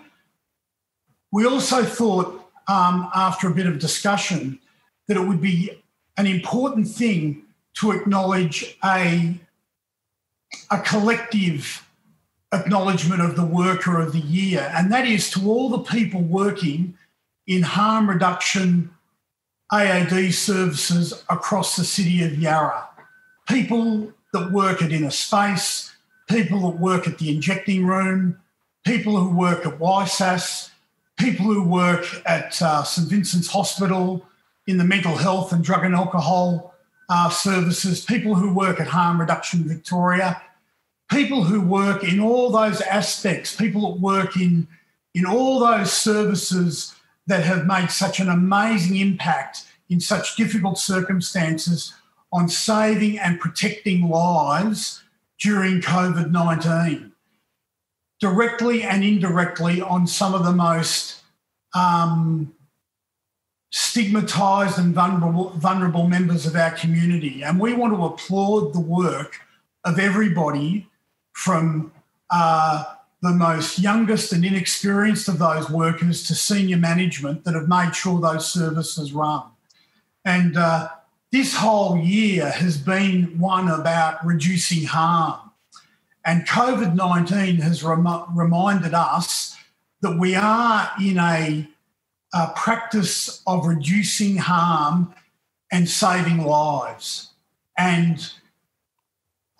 We also thought, um, after a bit of discussion, that it would be an important thing to acknowledge a a collective acknowledgement of the worker of the year, and that is to all the people working in harm reduction AAD services across the city of Yarra. People that work at Inner Space, people that work at the injecting room, people who work at YSAS, people who work at uh, St Vincent's Hospital in the mental health and drug and alcohol uh, services, people who work at Harm Reduction Victoria, people who work in all those aspects, people that work in, in all those services that have made such an amazing impact in such difficult circumstances on saving and protecting lives during COVID 19, directly and indirectly on some of the most um, stigmatised and vulnerable, vulnerable members of our community. And we want to applaud the work of everybody from uh, the most youngest and inexperienced of those workers to senior management that have made sure those services run. And uh, this whole year has been one about reducing harm. And COVID 19 has rem- reminded us that we are in a, a practice of reducing harm and saving lives. And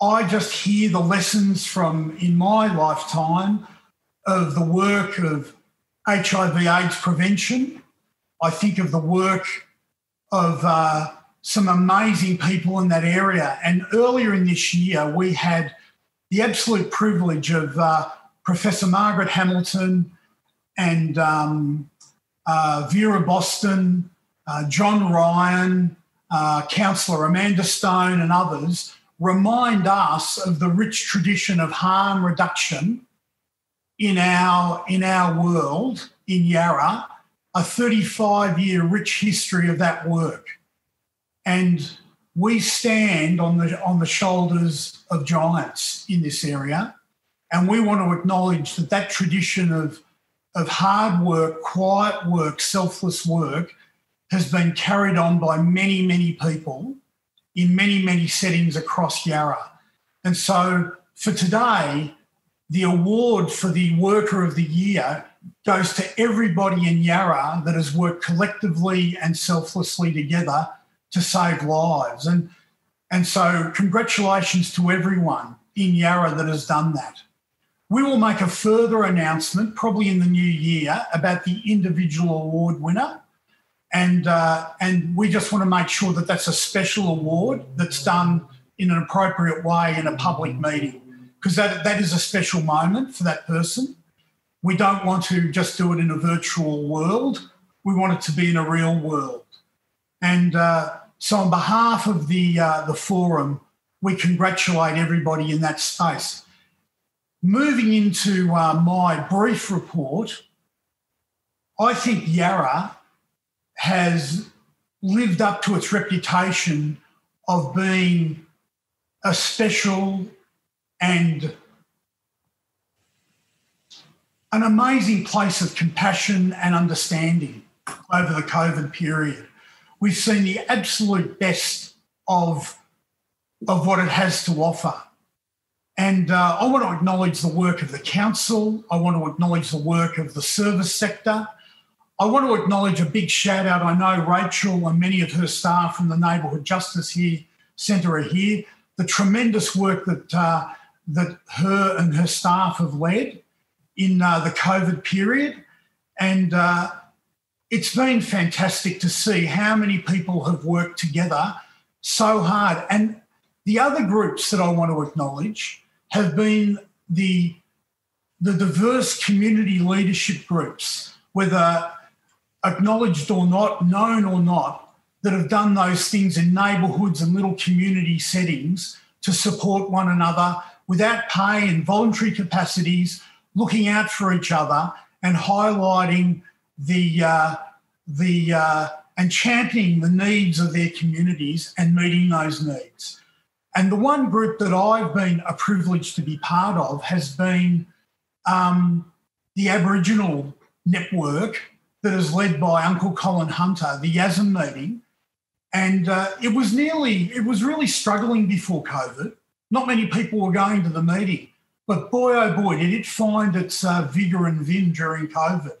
I just hear the lessons from in my lifetime of the work of HIV AIDS prevention. I think of the work of uh, some amazing people in that area. And earlier in this year, we had the absolute privilege of uh, Professor Margaret Hamilton and um, uh, Vera Boston, uh, John Ryan, uh, Councillor Amanda Stone, and others remind us of the rich tradition of harm reduction in our in our world in Yarra a 35 year rich history of that work. And we stand on the, on the shoulders of giants in this area. And we want to acknowledge that that tradition of, of hard work, quiet work, selfless work has been carried on by many, many people in many, many settings across Yarra. And so for today, the award for the Worker of the Year goes to everybody in Yarra that has worked collectively and selflessly together to save lives. And, and so, congratulations to everyone in Yarra that has done that. We will make a further announcement, probably in the new year, about the individual award winner. And, uh, and we just want to make sure that that's a special award that's done in an appropriate way in a public meeting, because that, that is a special moment for that person. We don't want to just do it in a virtual world. We want it to be in a real world. And uh, so, on behalf of the, uh, the forum, we congratulate everybody in that space. Moving into uh, my brief report, I think Yarra has lived up to its reputation of being a special and an amazing place of compassion and understanding over the COVID period. We've seen the absolute best of, of what it has to offer. And uh, I want to acknowledge the work of the council. I want to acknowledge the work of the service sector. I want to acknowledge a big shout out. I know Rachel and many of her staff from the Neighbourhood Justice here Centre are here. The tremendous work that uh, that her and her staff have led in uh, the COVID period. And uh, it's been fantastic to see how many people have worked together so hard. And the other groups that I want to acknowledge have been the, the diverse community leadership groups, whether acknowledged or not, known or not, that have done those things in neighbourhoods and little community settings to support one another without pay in voluntary capacities, looking out for each other and highlighting the uh, the uh, and championing the needs of their communities and meeting those needs. And the one group that I've been a privilege to be part of has been um, the Aboriginal network that is led by Uncle Colin Hunter, the YASM meeting. And uh, it was nearly, it was really struggling before COVID. Not many people were going to the meeting. But boy, oh boy, did it find its uh, vigour and vim during COVID.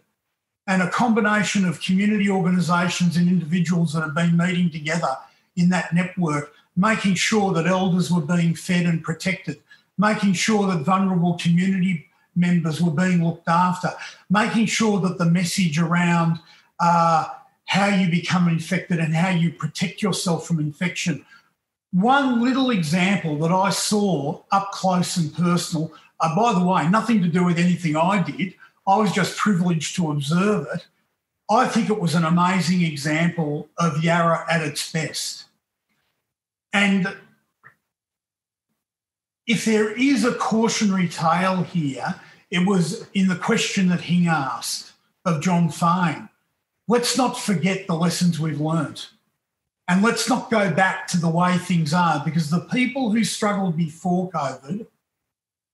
And a combination of community organisations and individuals that have been meeting together in that network, making sure that elders were being fed and protected, making sure that vulnerable community members were being looked after, making sure that the message around uh, how you become infected and how you protect yourself from infection. One little example that I saw up close and personal, uh, by the way, nothing to do with anything I did, I was just privileged to observe it. I think it was an amazing example of Yarra at its best. And if there is a cautionary tale here, it was in the question that Hing asked of Jon Faine. Let's not forget the lessons we've learned. And let's not go back to the way things are because the people who struggled before COVID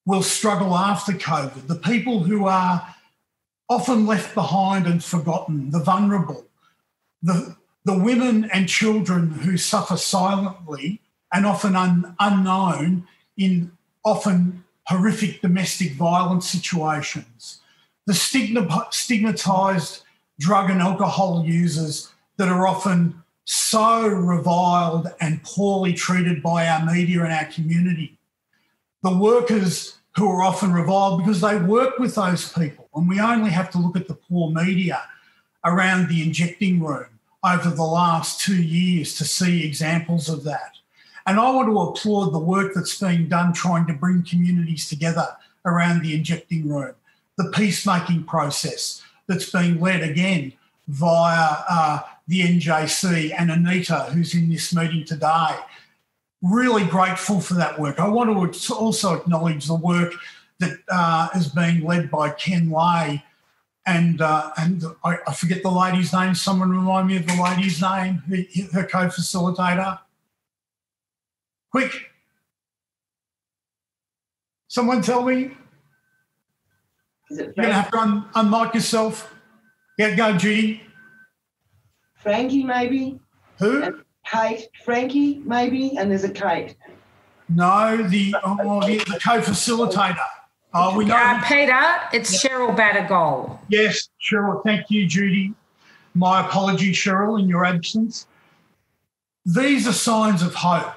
will struggle after COVID. The people who are often left behind and forgotten, the vulnerable, the, the women and children who suffer silently and often un, unknown in often horrific domestic violence situations, the stigma, stigmatized drug and alcohol users that are often so reviled and poorly treated by our media and our community, the workers who are often reviled because they work with those people. And we only have to look at the poor media around the injecting room over the last two years to see examples of that. And I want to applaud the work that's being done trying to bring communities together around the injecting room, the peacemaking process that's being led again via uh, the NJC and Anita, who's in this meeting today. Really grateful for that work. I want to also acknowledge the work that uh, is being led by Ken Lay. And uh, and I, I, forget the lady's name. Someone remind me of the lady's name, her co-facilitator. Quick. Someone tell me. You're going to have to un- unmic yourself. Yeah, go, Judy. Frankie, maybe. Who? And Kate. Frankie, maybe. And there's a Kate. No, the, oh, the, the co-facilitator. Oh, we know. Uh, Peter, it's. Cheryl Batagol. Yes, Cheryl. Thank you, Judy. My apology, Cheryl, in your absence. These are signs of hope.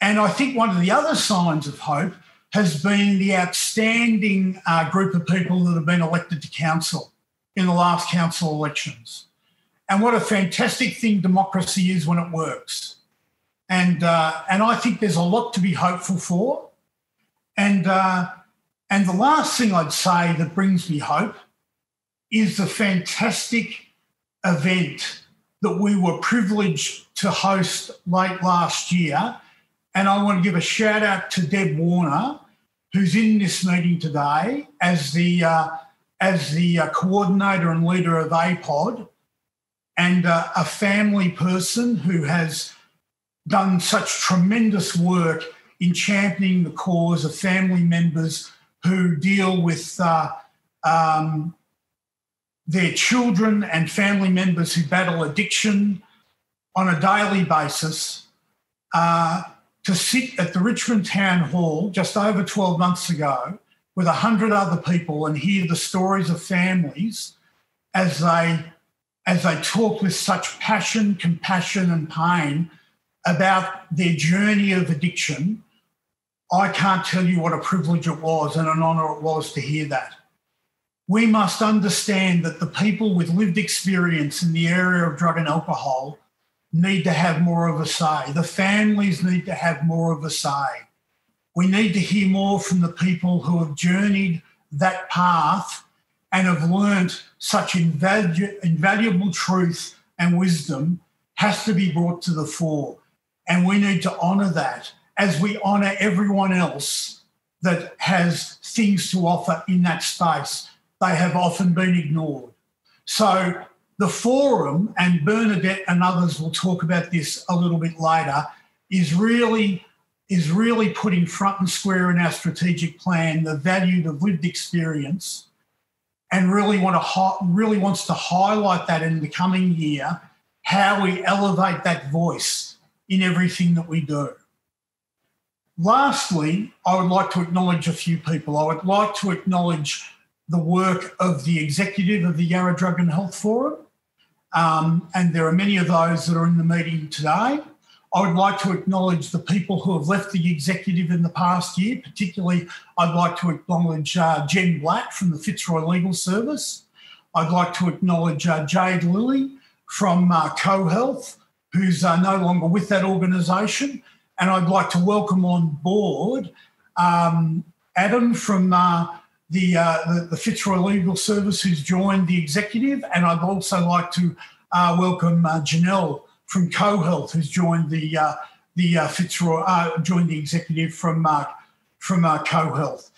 And I think one of the other signs of hope has been the outstanding uh, group of people that have been elected to council in the last council elections. And what a fantastic thing democracy is when it works. And, uh, and I think there's a lot to be hopeful for. And, uh, and the last thing I'd say that brings me hope is the fantastic event that we were privileged to host late last year. And I want to give a shout out to Deb Warner, who's in this meeting today as the uh, as the uh, coordinator and leader of APOD, and uh, a family person who has done such tremendous work in championing the cause of family members who deal with uh, um, their children and family members who battle addiction on a daily basis. Uh, to sit at the Richmond Town Hall just over 12 months ago with 100 other people and hear the stories of families as they as they talk with such passion, compassion, and pain about their journey of addiction, I can't tell you what a privilege it was and an honour it was to hear that. We must understand that the people with lived experience in the area of drug and alcohol need to have more of a say. The families need to have more of a say. We need to hear more from the people who have journeyed that path and have learnt such invalu- invaluable truth and wisdom has to be brought to the fore. And we need to honour that as we honour everyone else that has things to offer in that space. They have often been ignored. So the forum, and Bernadette and others will talk about this a little bit later, is really is really putting front and square in our strategic plan the value of lived experience and really want to really wants to highlight that in the coming year how we elevate that voice in everything that we do. Lastly, I would like to acknowledge a few people. I would like to acknowledge the work of the executive of the Yarra Drug and Health Forum, um, and there are many of those that are in the meeting today. I would like to acknowledge the people who have left the executive in the past year, particularly I'd like to acknowledge uh, Jen Black from the Fitzroy Legal Service. I'd like to acknowledge uh, Jade Lilly from uh, CoHealth, who's uh, no longer with that organisation. And I'd like to welcome on board um, Adam from uh, the, uh, the, the Fitzroy Legal Service, who's joined the executive. And I'd also like to welcome Janelle from CoHealth, who's joined the uh, the uh, Fitzroy uh, joined the executive from uh, from uh, CoHealth.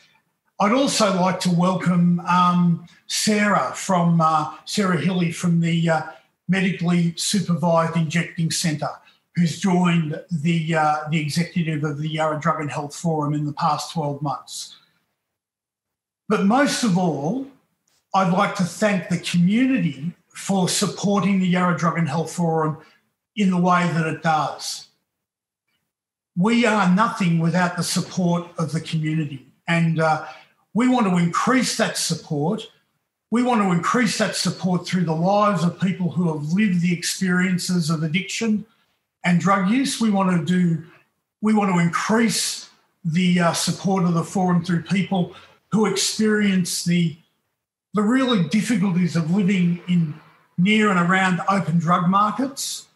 I'd also like to welcome um, Sarah from uh, Sarah Hilly from the uh, Medically Supervised Injecting Centre, who's joined the the executive of the Yarra Drug and Health Forum in the past 12 months. But most of all, I'd like to thank the community for supporting the Yarra Drug and Health Forum in the way that it does. We are nothing without the support of the community. And uh, we want to increase that support. We want to increase that support through the lives of people who have lived the experiences of addiction and drug use. We want to do, we want to increase the uh, support of the forum through people who experience the, the really difficulties of living in near and around open drug markets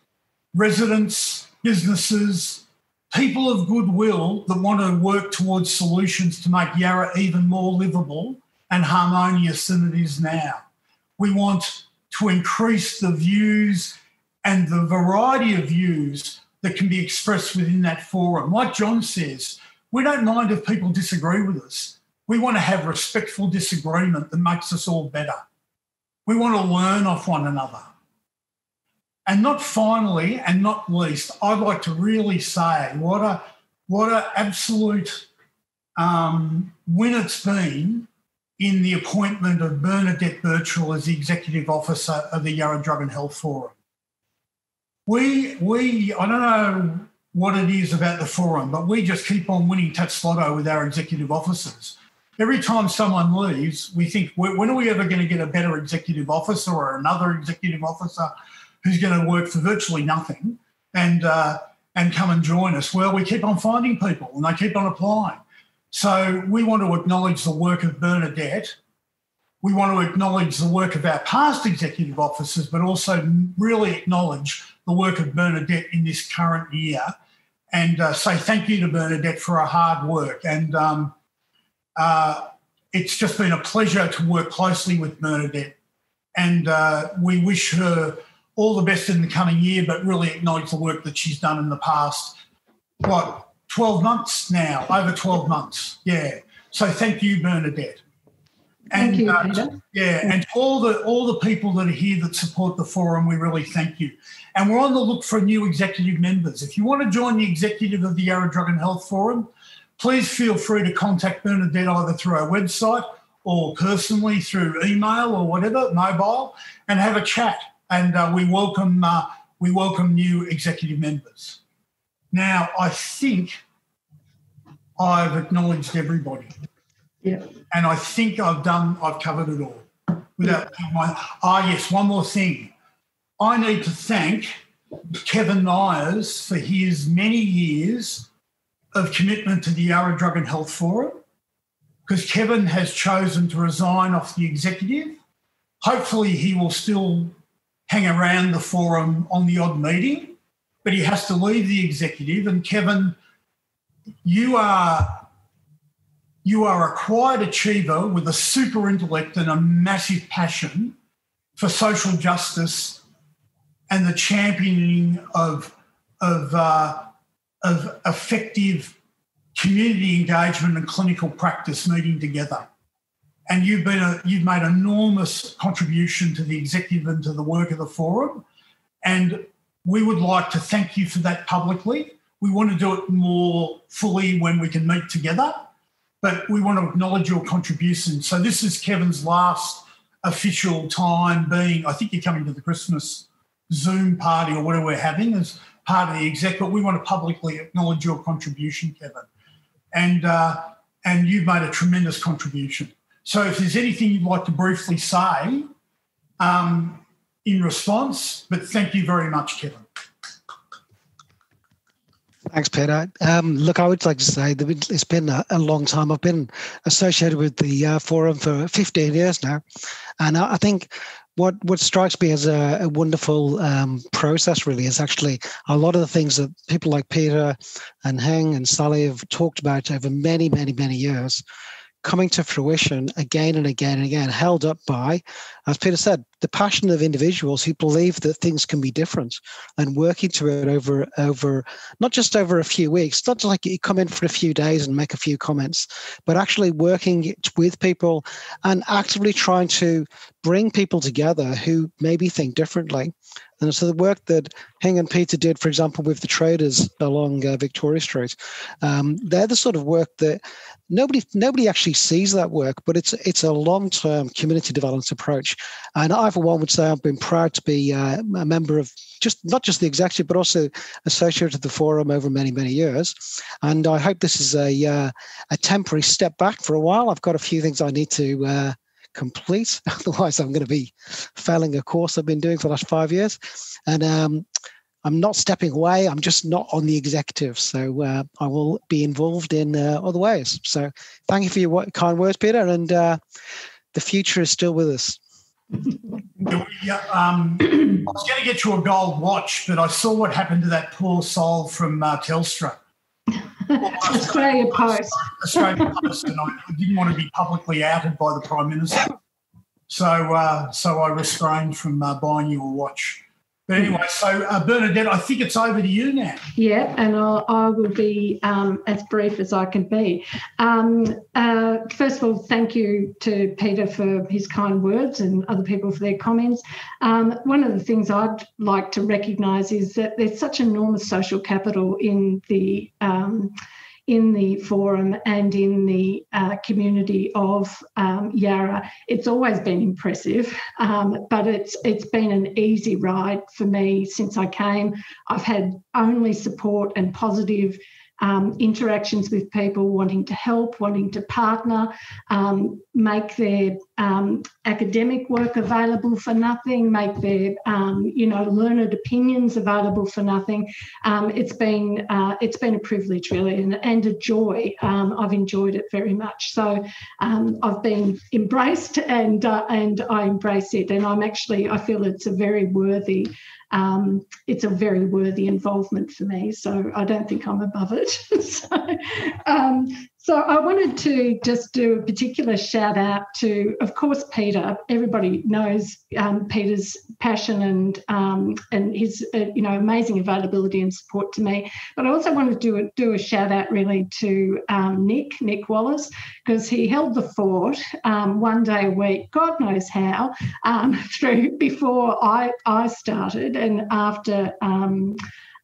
residents, businesses, people of goodwill that want to work towards solutions to make Yarra even more livable and harmonious than it is now. We want to increase the views and the variety of views that can be expressed within that forum. Like Jon says, we don't mind if people disagree with us. We want to have respectful disagreement that makes us all better. We want to learn off one another. And not finally, and not least, I'd like to really say what a what an absolute um, win it's been in the appointment of Bernadette Burchell as the executive officer of the Yarra Drug and Health Forum. We we I don't know what it is about the forum, but we just keep on winning Tattslotto with our executive officers. Every time someone leaves, we think, when are we ever going to get a better executive officer or another executive officer? who's going to work for virtually nothing and uh, and come and join us. Well, we keep on finding people and they keep on applying. So we want to acknowledge the work of Bernadette. We want to acknowledge the work of our past executive officers, but also really acknowledge the work of Bernadette in this current year and uh, say thank you to Bernadette for her hard work. And um, uh, it's just been a pleasure to work closely with Bernadette. And uh, we wish her all the best in the coming year, but really acknowledge the work that she's done in the past, what, 12 months now, over 12 months. Yeah. So thank you, Bernadette. And, thank you, uh, Peter. Yeah, and all the all the people that are here that support the forum, we really thank you. And we're on the look for new executive members. If you want to join the executive of the Yarra Drug and Health Forum, please feel free to contact Bernadette either through our website or personally through email or whatever, mobile, and have a chat and uh, we welcome uh, we welcome new executive members. Now, I think I've acknowledged everybody. Yeah. And I think I've done, I've covered it all. Without my, ah, yes, one more thing. I need to thank Kevan Myers for his many years of commitment to the Yarra Drug and Health Forum, because Kevan has chosen to resign off the executive. Hopefully, he will still hang around the forum on the odd meeting, but he has to leave the executive. And Kevan, you are you are a quiet achiever with a super intellect and a massive passion for social justice and the championing of of uh, of effective community engagement and clinical practice meeting together. And you've been a, you've made enormous contribution to the executive and to the work of the forum. And we would like to thank you for that publicly. We want to do it more fully when we can meet together, but we want to acknowledge your contribution. So this is Kevan's last official time being, I think you're coming to the Christmas Zoom party or whatever we're having as part of the exec, but we want to publicly acknowledge your contribution, Kevan. And uh, and you've made a tremendous contribution. So if there's anything you'd like to briefly say um, in response, but thank you very much, Kevan. Thanks, Peter. Um, look, I would like to say that it's been a, a long time. I've been associated with the uh, forum for 15 years now, and I, I think what what strikes me as a, a wonderful um, process really is actually a lot of the things that people like Peter and Heng and Sally have talked about over many, many, many years coming to fruition again and again and again, held up by, as Peter said, the passion of individuals who believe that things can be different and working to it over over not just over a few weeks, not just like you come in for a few days and make a few comments, but actually working with people and actively trying to bring people together who maybe think differently. And so the work that Heng and Peter did, for example, with the traders along uh, Victoria Street, um, they're the sort of work that nobody nobody actually sees that work, but it's it's a long term community development approach. And I, for one, would say I've been proud to be uh, a member of just not just the executive, but also associated with the forum over many many years. And I hope this is a uh, a temporary step back for a while. I've got a few things I need to uh, complete. Otherwise, I'm going to be failing a course I've been doing for the last five years. And um, I'm not stepping away. I'm just not on the executive. So uh, I will be involved in uh, other ways. So thank you for your kind words, Peter. And uh, the future is still with us. Yeah, um, I was going to get you a gold watch, but I saw what happened to that poor soul from uh, Telstra. Australia Post. Australia Post, and I didn't want to be publicly outed by the Prime Minister. So, uh, so I restrained from uh, buying you a watch. But anyway, so uh, Bernadette, I think it's over to you now. Yeah, and I'll, I will be um, as brief as I can be. Um, uh, first of all, thank you to Peter for his kind words and other people for their comments. Um, one of the things I'd like to recognise is that there's such enormous social capital in the um, in the forum and in the uh, community of um, Yarra. It's always been impressive, um, but it's it's been an easy ride for me since I came. I've had only support and positive um, interactions with people wanting to help, wanting to partner, um, make their um, academic work available for nothing, make their um, you know learned opinions available for nothing. Um, it's been uh, it's been a privilege really and, and a joy. Um, I've enjoyed it very much. So I've been embraced and uh, and I embrace it. And I'm actually I feel it's a very worthy um, it's a very worthy involvement for me. So I don't think I'm above it. so, um, so I wanted to just do a particular shout out to, of course, Peter. Everybody knows um, Peter's passion and um, and his uh, you know amazing availability and support to me. But I also want to do a, do a shout out really to um, Nick Nick Wallace because he held the fort um, one day a week, God knows how, um, through before I I started and after um,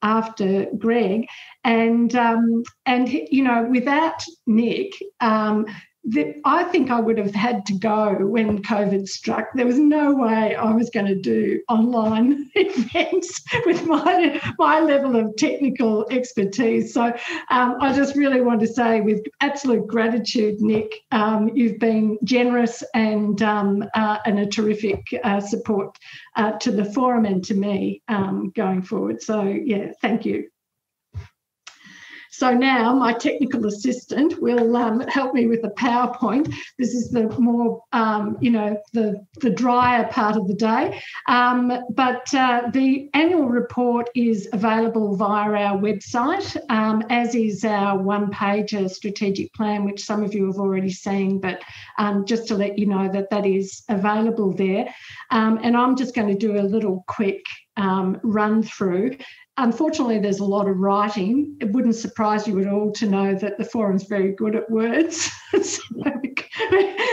after Greg, and um, and you know without Nick. Um, the, I think I would have had to go when COVID struck. There was no way I was going to do online events with my my level of technical expertise. So um, I just really want to say, with absolute gratitude, Nick, um, you've been generous and um, uh, and a terrific uh, support uh, to the forum and to me um, going forward. So yeah, thank you. So now my technical assistant will um, help me with the PowerPoint. This is the more, um, you know, the, the drier part of the day. Um, but uh, the annual report is available via our website, um, as is our one-pager strategic plan, which some of you have already seen, but um, just to let you know that that is available there. Um, and I'm just going to do a little quick run through unfortunately, there's a lot of writing. It wouldn't surprise you at all to know that the forum's very good at words. so,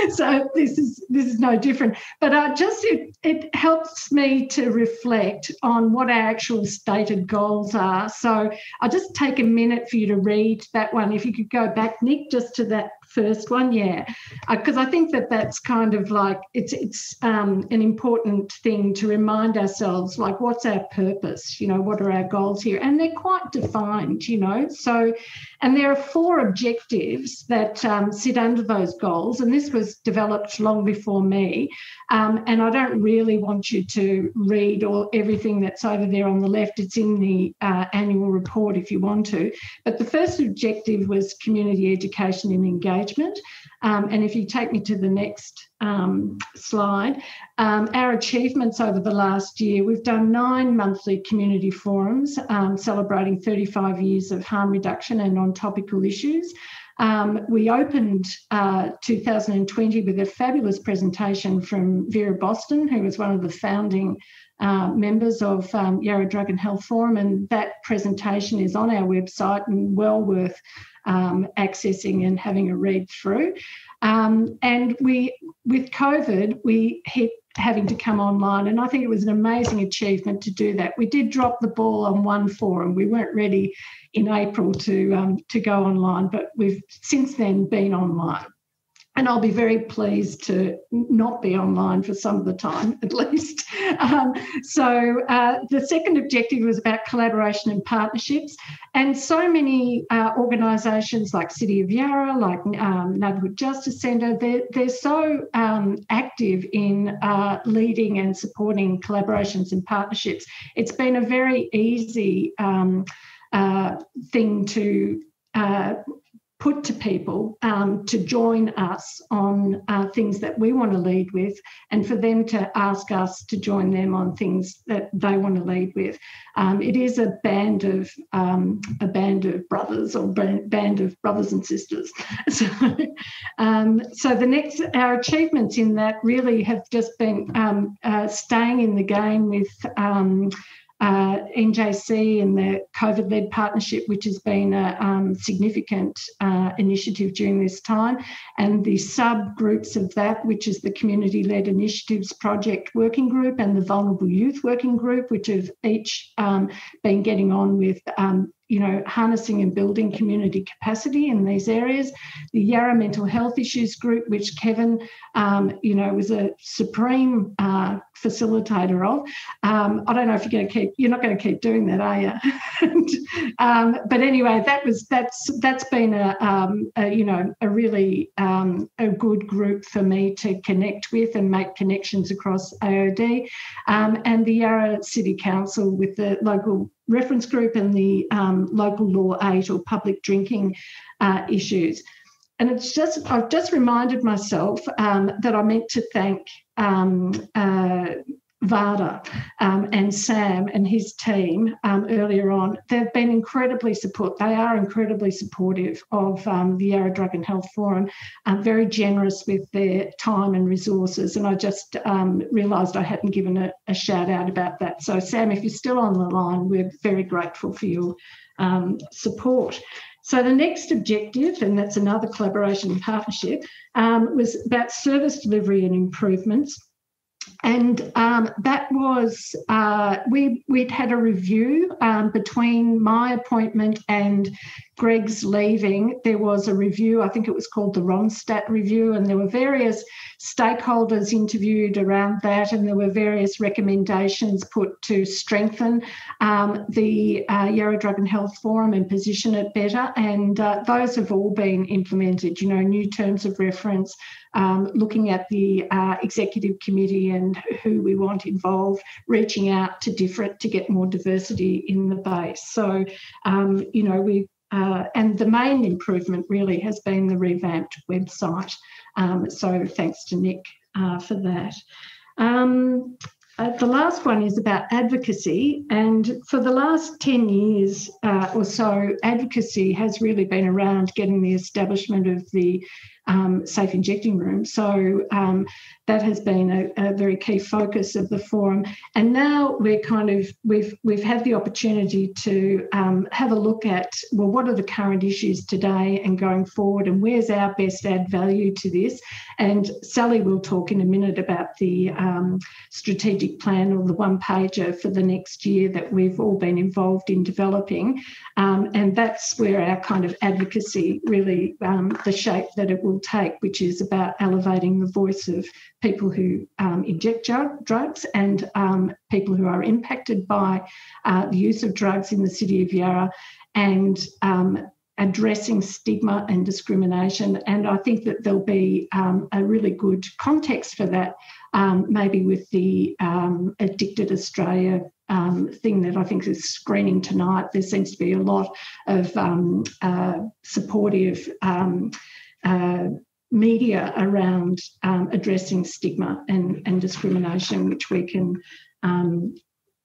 so, this is this is no different. But uh, just it, it helps me to reflect on what our actual stated goals are. So I'll just take a minute for you to read that one. If you could go back, Nick, just to that first one yeah. Because uh, i think that that's kind of like it's it's um, an important thing to remind ourselves like what's our purpose? You know what are our goals here? And they're quite defined you know? So and there are four objectives that um, sit under those goals and this was developed long before me. Um, and i don't really want you to read all everything that's over there on the left. It's in the uh, annual report if you want to. But the first objective was community education and engagement engagement. Um, and if you take me to the next um, slide, um, our achievements over the last year, we've done nine monthly community forums um, celebrating 35 years of harm reduction and on topical issues. Um, we opened uh, 2020 with a fabulous presentation from Vera Boston, who was one of the founding uh, members of um, Yarra Drug and Health Forum, and that presentation is on our website and well worth um, accessing and having a read through. Um, and we, with COVID, we hit having to come online, and I think it was an amazing achievement to do that. We did drop the ball on one forum. We weren't ready in April to um, to go online, but we've since then been online and I'll be very pleased to not be online for some of the time, at least. Um, so, uh, the second objective was about collaboration and partnerships. And so many uh, organisations like City of Yarra, like um, Justice Centre, they're, they're so um, active in uh, leading and supporting collaborations and partnerships. It's been a very easy um, uh, thing to uh, put to people um, to join us on uh, things that we want to lead with and for them to ask us to join them on things that they want to lead with. Um, it is a band of um, a band of brothers or band of brothers and sisters. So, um, so the next our achievements in that really have just been um, uh, staying in the game with um, uh, NJC and the COVID led partnership, which has been a um, significant uh, initiative during this time, and the subgroups of that, which is the Community Led Initiatives Project Working Group and the Vulnerable Youth Working Group, which have each um, been getting on with um, you know, harnessing and building community capacity in these areas. The Yarra Mental Health Issues Group, which Kevan, um, you know, was a supreme uh, facilitator of. Um, I don't know if you're going to keep, you're not going to keep doing that, are you? and, um, but anyway, that was that's that's been a, um, a you know a really um, a good group for me to connect with and make connections across AOD, um, and the Yarra City Council with the local reference group and the um, local law 8 or public drinking uh, issues. And it's just, I've just reminded myself um, that I meant to thank um, uh, VADA um, and Sam and his team um, earlier on, they've been incredibly support. They are incredibly supportive of um, the Yarra Drug and Health Forum, um, very generous with their time and resources. And I just um, realised I hadn't given a, a, shout out about that. So Sam, if you're still on the line, we're very grateful for your um, support. So the next objective, and that's another collaboration and partnership, was about service delivery and improvements and um, that was uh, we we'd had a review um, between my appointment and Greg's leaving, there was a review, I think it was called the Ronstadt Review, and there were various stakeholders interviewed around that, and there were various recommendations put to strengthen um, the uh, Yarra Drug and Health Forum and position it better. And uh, those have all been implemented, you know, new terms of reference, um, looking at the uh, executive committee and who we want involved, reaching out to different to get more diversity in the base. So, um, you know, we uh, and the main improvement really has been the revamped website. Um, so thanks to Nick uh, for that. Um, uh, the last one is about advocacy, and for the last 10 years uh, or so, advocacy has really been around getting the establishment of the um, safe injecting rooms. So um, that has been a, a, very key focus of the forum. And now we're kind of we've we've had the opportunity to um, have a look at well, what are the current issues today and going forward, and where's our best add value to this. And Sally will talk in a minute about the um, strategic plan or the one pager for the next year that we've all been involved in developing. Um, and that's where our kind of advocacy really um, the shape that it will take, which is about elevating the voice of people who um, inject drugs and um, people who are impacted by uh, the use of drugs in the city of Yarra and um, addressing stigma and discrimination. And I think that there'll be um, a really good context for that, um, maybe with the um, Addicted Australia um, thing that I think is screening tonight. There seems to be a lot of um, uh, supportive. Um, uh, media around um, addressing stigma and, and discrimination, which we can, um,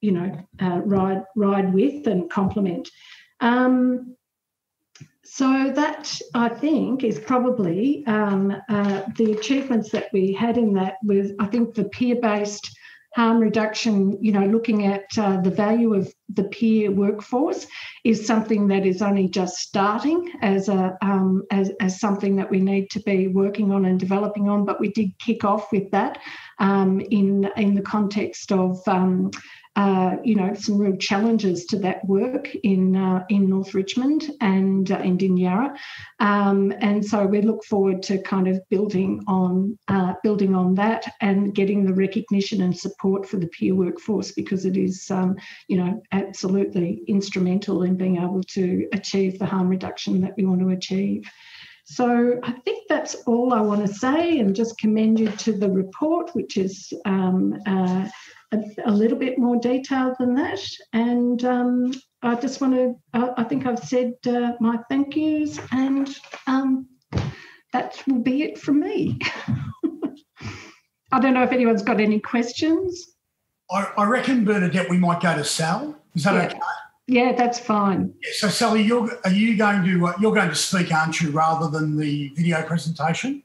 you know, uh, ride ride with and complement. Um, so that I think is probably um, uh, the achievements that we had in that. With I think the peer-based harm reduction, you know, looking at uh, the value of the peer workforce is something that is only just starting as a um, as, as something that we need to be working on and developing on. But we did kick off with that um, in in the context of um, uh, you know, some real challenges to that work in uh, in North Richmond and uh, in Yarra, um, and so we look forward to kind of building on uh, building on that and getting the recognition and support for the peer workforce because it is, um, you know, absolutely instrumental in being able to achieve the harm reduction that we want to achieve. So I think that's all I want to say, and just commend you to the report, which is um, uh, a, a, little bit more detailed than that. And um, I just want to, I, I think I've said uh, my thank yous, and um, that will be it from me. I don't know if anyone's got any questions. I, I, reckon, Bernadette, we might go to Sal. Is that yeah. okay? Yeah, that's fine. Yeah, so, Sally, you're are you going to uh, you're going to speak, aren't you, rather than the video presentation?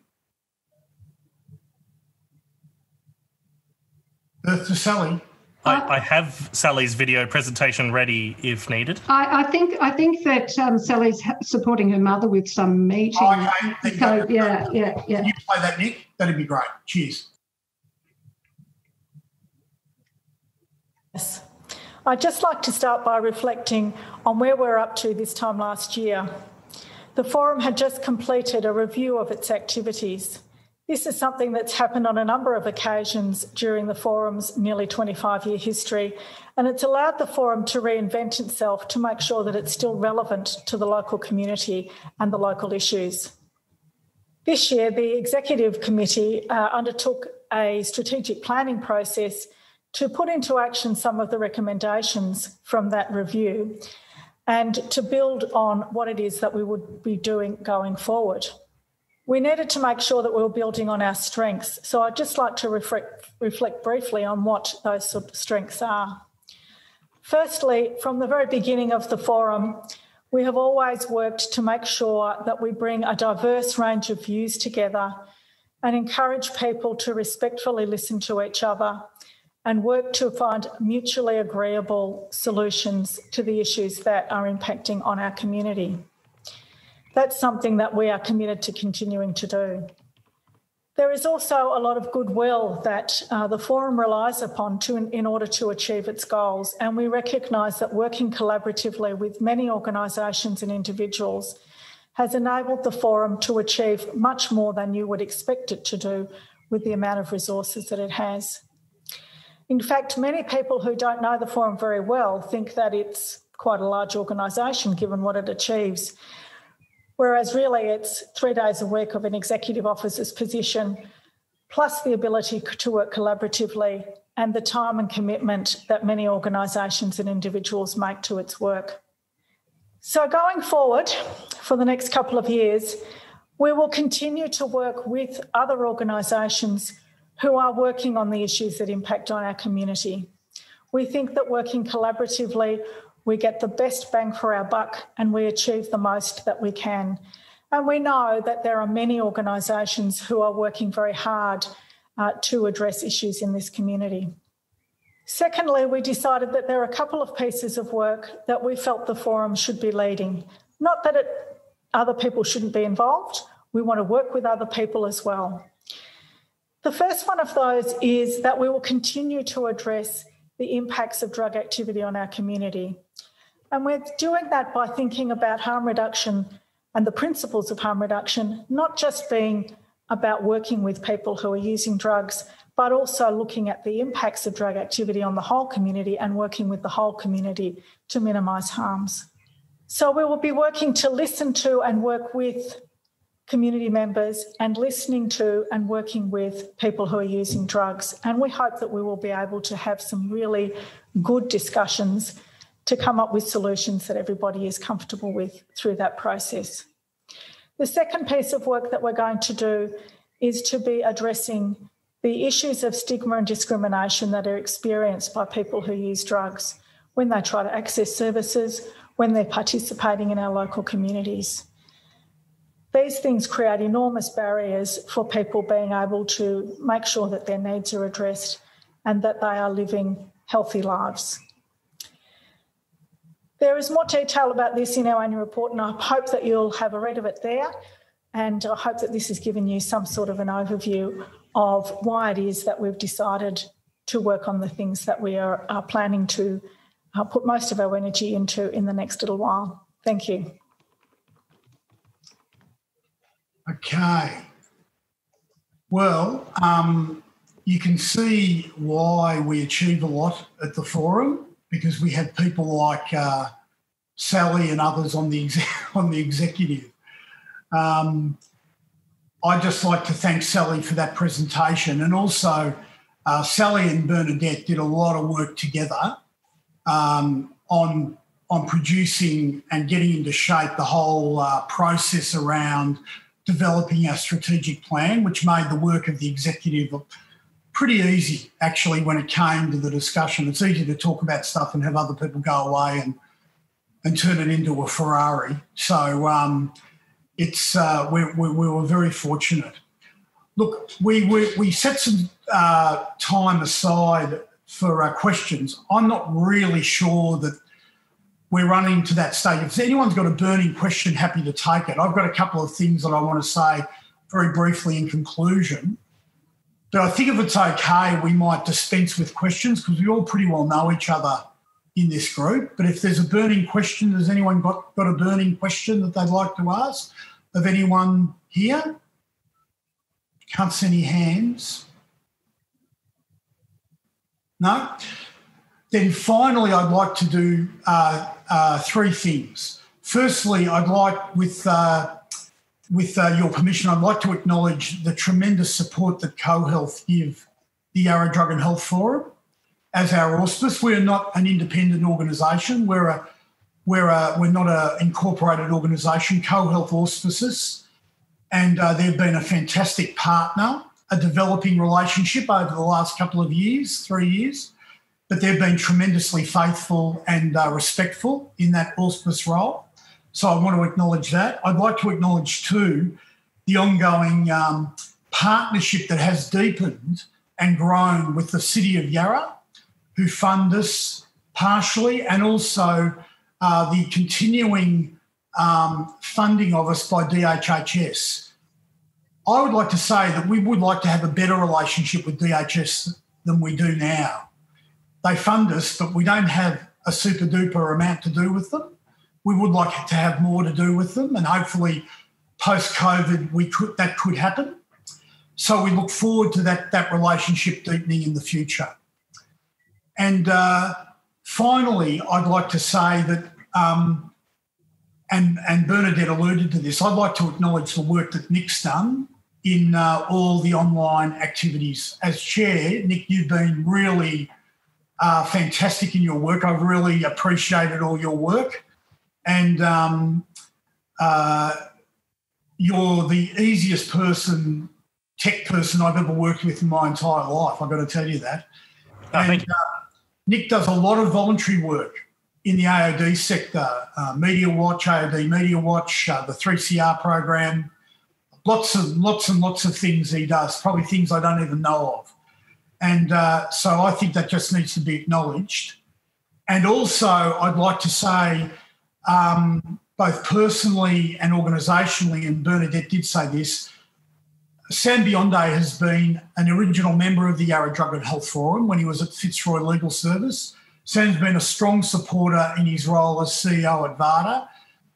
To Sally. I, I, have Sally's video presentation ready if needed. I, I think I think that um, Sally's supporting her mother with some meeting. Oh, okay. So, yeah, yeah, yeah. Can you play that, Nick? That'd be great. Cheers. Yes. I'd just like to start by reflecting on where we're up to this time last year. The Forum had just completed a review of its activities. This is something that's happened on a number of occasions during the Forum's nearly 25 year history, and it's allowed the Forum to reinvent itself to make sure that it's still relevant to the local community and the local issues. This year, the Executive Committee uh, undertook a strategic planning process to put into action some of the recommendations from that review and to build on what it is that we would be doing going forward we needed to make sure that we were building on our strengths. So I'd just like to reflect, reflect briefly on what those sort of strengths are. Firstly, from the very beginning of the forum, we have always worked to make sure that we bring a diverse range of views together and encourage people to respectfully listen to each other and work to find mutually agreeable solutions to the issues that are impacting on our community that's something that we are committed to continuing to do. There is also a lot of goodwill that uh, the forum relies upon to, in, in order to achieve its goals, and we recognise that working collaboratively with many organisations and individuals has enabled the forum to achieve much more than you would expect it to do with the amount of resources that it has. In fact, many people who don't know the forum very well think that it's quite a large organisation given what it achieves. Whereas really it's three days a week of an executive officer's position, plus the ability to work collaboratively and the time and commitment that many organisations and individuals make to its work. So, going forward for the next couple of years, we will continue to work with other organisations who are working on the issues that impact on our community. We think that working collaboratively we get the best bang for our buck and we achieve the most that we can. And we know that there are many organisations who are working very hard uh, to address issues in this community. Secondly, we decided that there are a couple of pieces of work that we felt the forum should be leading. Not that it, other people shouldn't be involved, we want to work with other people as well. The first one of those is that we will continue to address the impacts of drug activity on our community. And we're doing that by thinking about harm reduction and the principles of harm reduction, not just being about working with people who are using drugs, but also looking at the impacts of drug activity on the whole community and working with the whole community to minimise harms. So we will be working to listen to and work with community members and listening to and working with people who are using drugs. And we hope that we will be able to have some really good discussions to come up with solutions that everybody is comfortable with through that process. The second piece of work that we're going to do is to be addressing the issues of stigma and discrimination that are experienced by people who use drugs when they try to access services, when they're participating in our local communities. These things create enormous barriers for people being able to make sure that their needs are addressed and that they are living healthy lives. There is more detail about this in our annual report, and I hope that you'll have a read of it there. And I hope that this has given you some sort of an overview of why it is that we've decided to work on the things that we are, are planning to uh, put most of our energy into in the next little while. Thank you. Okay. Well, um, you can see why we achieve a lot at the forum because we had people like uh, Sally and others on the on the executive. Um, I'd just like to thank Sally for that presentation, and also uh, Sally and Bernadette did a lot of work together um, on on producing and getting into shape the whole uh, process around developing our strategic plan, which made the work of the executive pretty easy actually when it came to the discussion. It's easy to talk about stuff and have other people go away and and turn it into a Ferrari. So um, it's uh, we, we, we, were very fortunate. Look, we we, we set some uh, time aside for our questions. I'm not really sure that we're running to that stage. If anyone's got a burning question, happy to take it. I've got a couple of things that I want to say very briefly in conclusion. But I think if it's okay, we might dispense with questions because we all pretty well know each other in this group. But if there's a burning question, has anyone got, got a burning question that they'd like to ask of anyone here? Can't see any hands. No? Then finally, I'd like to do uh, uh, three things. Firstly, I'd like, with uh, with uh, your permission, I'd like to acknowledge the tremendous support that CoHealth give the Yarra Drug and Health Forum as our auspice. We're not an independent organisation. We're a we're a, we're not an incorporated organisation. CoHealth auspices, and uh, they've been a fantastic partner, a developing relationship over the last couple of years, three years. But they've been tremendously faithful and uh, respectful in that auspice role. So I want to acknowledge that. I'd like to acknowledge too the ongoing um, partnership that has deepened and grown with the City of Yarra, who fund us partially, and also uh, the continuing um, funding of us by DHHS. I would like to say that we would like to have a better relationship with DHS than we do now. They fund us, but we don't have a super duper amount to do with them we would like to have more to do with them, and hopefully, post COVID, we could that could happen. So we look forward to that that relationship deepening in the future. And uh, finally, I'd like to say that, um, and and Bernadette alluded to this. I'd like to acknowledge the work that Nick's done in uh, all the online activities. As chair, Nick, you've been really uh, fantastic in your work. I've really appreciated all your work and um, uh, you're the easiest person, tech person I've ever worked with in my entire life. I've got to tell you that. Oh, and, uh, Nick does a lot of voluntary work in the AOD sector, uh, Media Watch, AOD Media Watch, uh, the 3CR program, lots and lots and lots of things he does, probably things I don't even know of. And uh, so I think that just needs to be acknowledged. And also, I'd like to say, um, both personally and organisationally, and Bernadette did say this, Sam Biondo has been an original member of the Yarra Drug and Health Forum when he was at Fitzroy Legal Service. Sam's been a strong supporter in his role as CEO at VADA,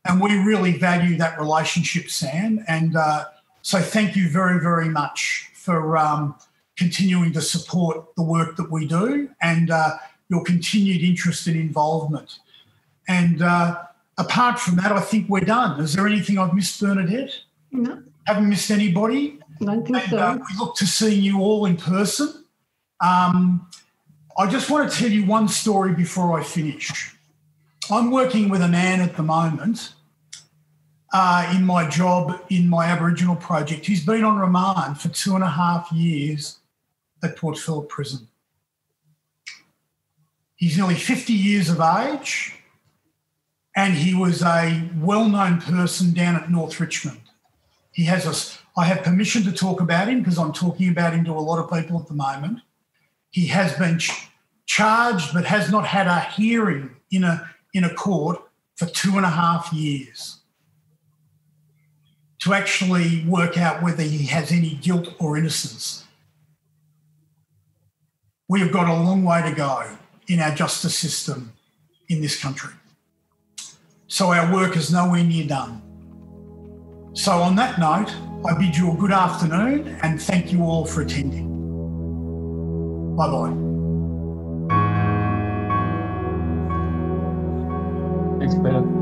and we really value that relationship, Sam. And uh, so, thank you very, very much for um, continuing to support the work that we do and uh, your continued interest and involvement. And uh, apart from that, I think we're done. Is there anything I've missed, Bernadette? No. Haven't missed anybody? I don't think and, so. uh, we look to seeing you all in person. Um, I just want to tell you one story before I finish. I'm working with a man at the moment uh, in my job in my Aboriginal project. He's been on remand for two and a half years at Port Phillip Prison. He's nearly 50 years of age and he was a well known person down at North Richmond. He has us. I have permission to talk about him because I'm talking about him to a lot of people at the moment. He has been ch- charged but has not had a hearing in a, in a court for two and a half years to actually work out whether he has any guilt or innocence. We have got a long way to go in our justice system in this country. So our work is nowhere near done. So, on that note, I bid you a good afternoon and thank you all for attending. Bye bye. Thanks, Peter.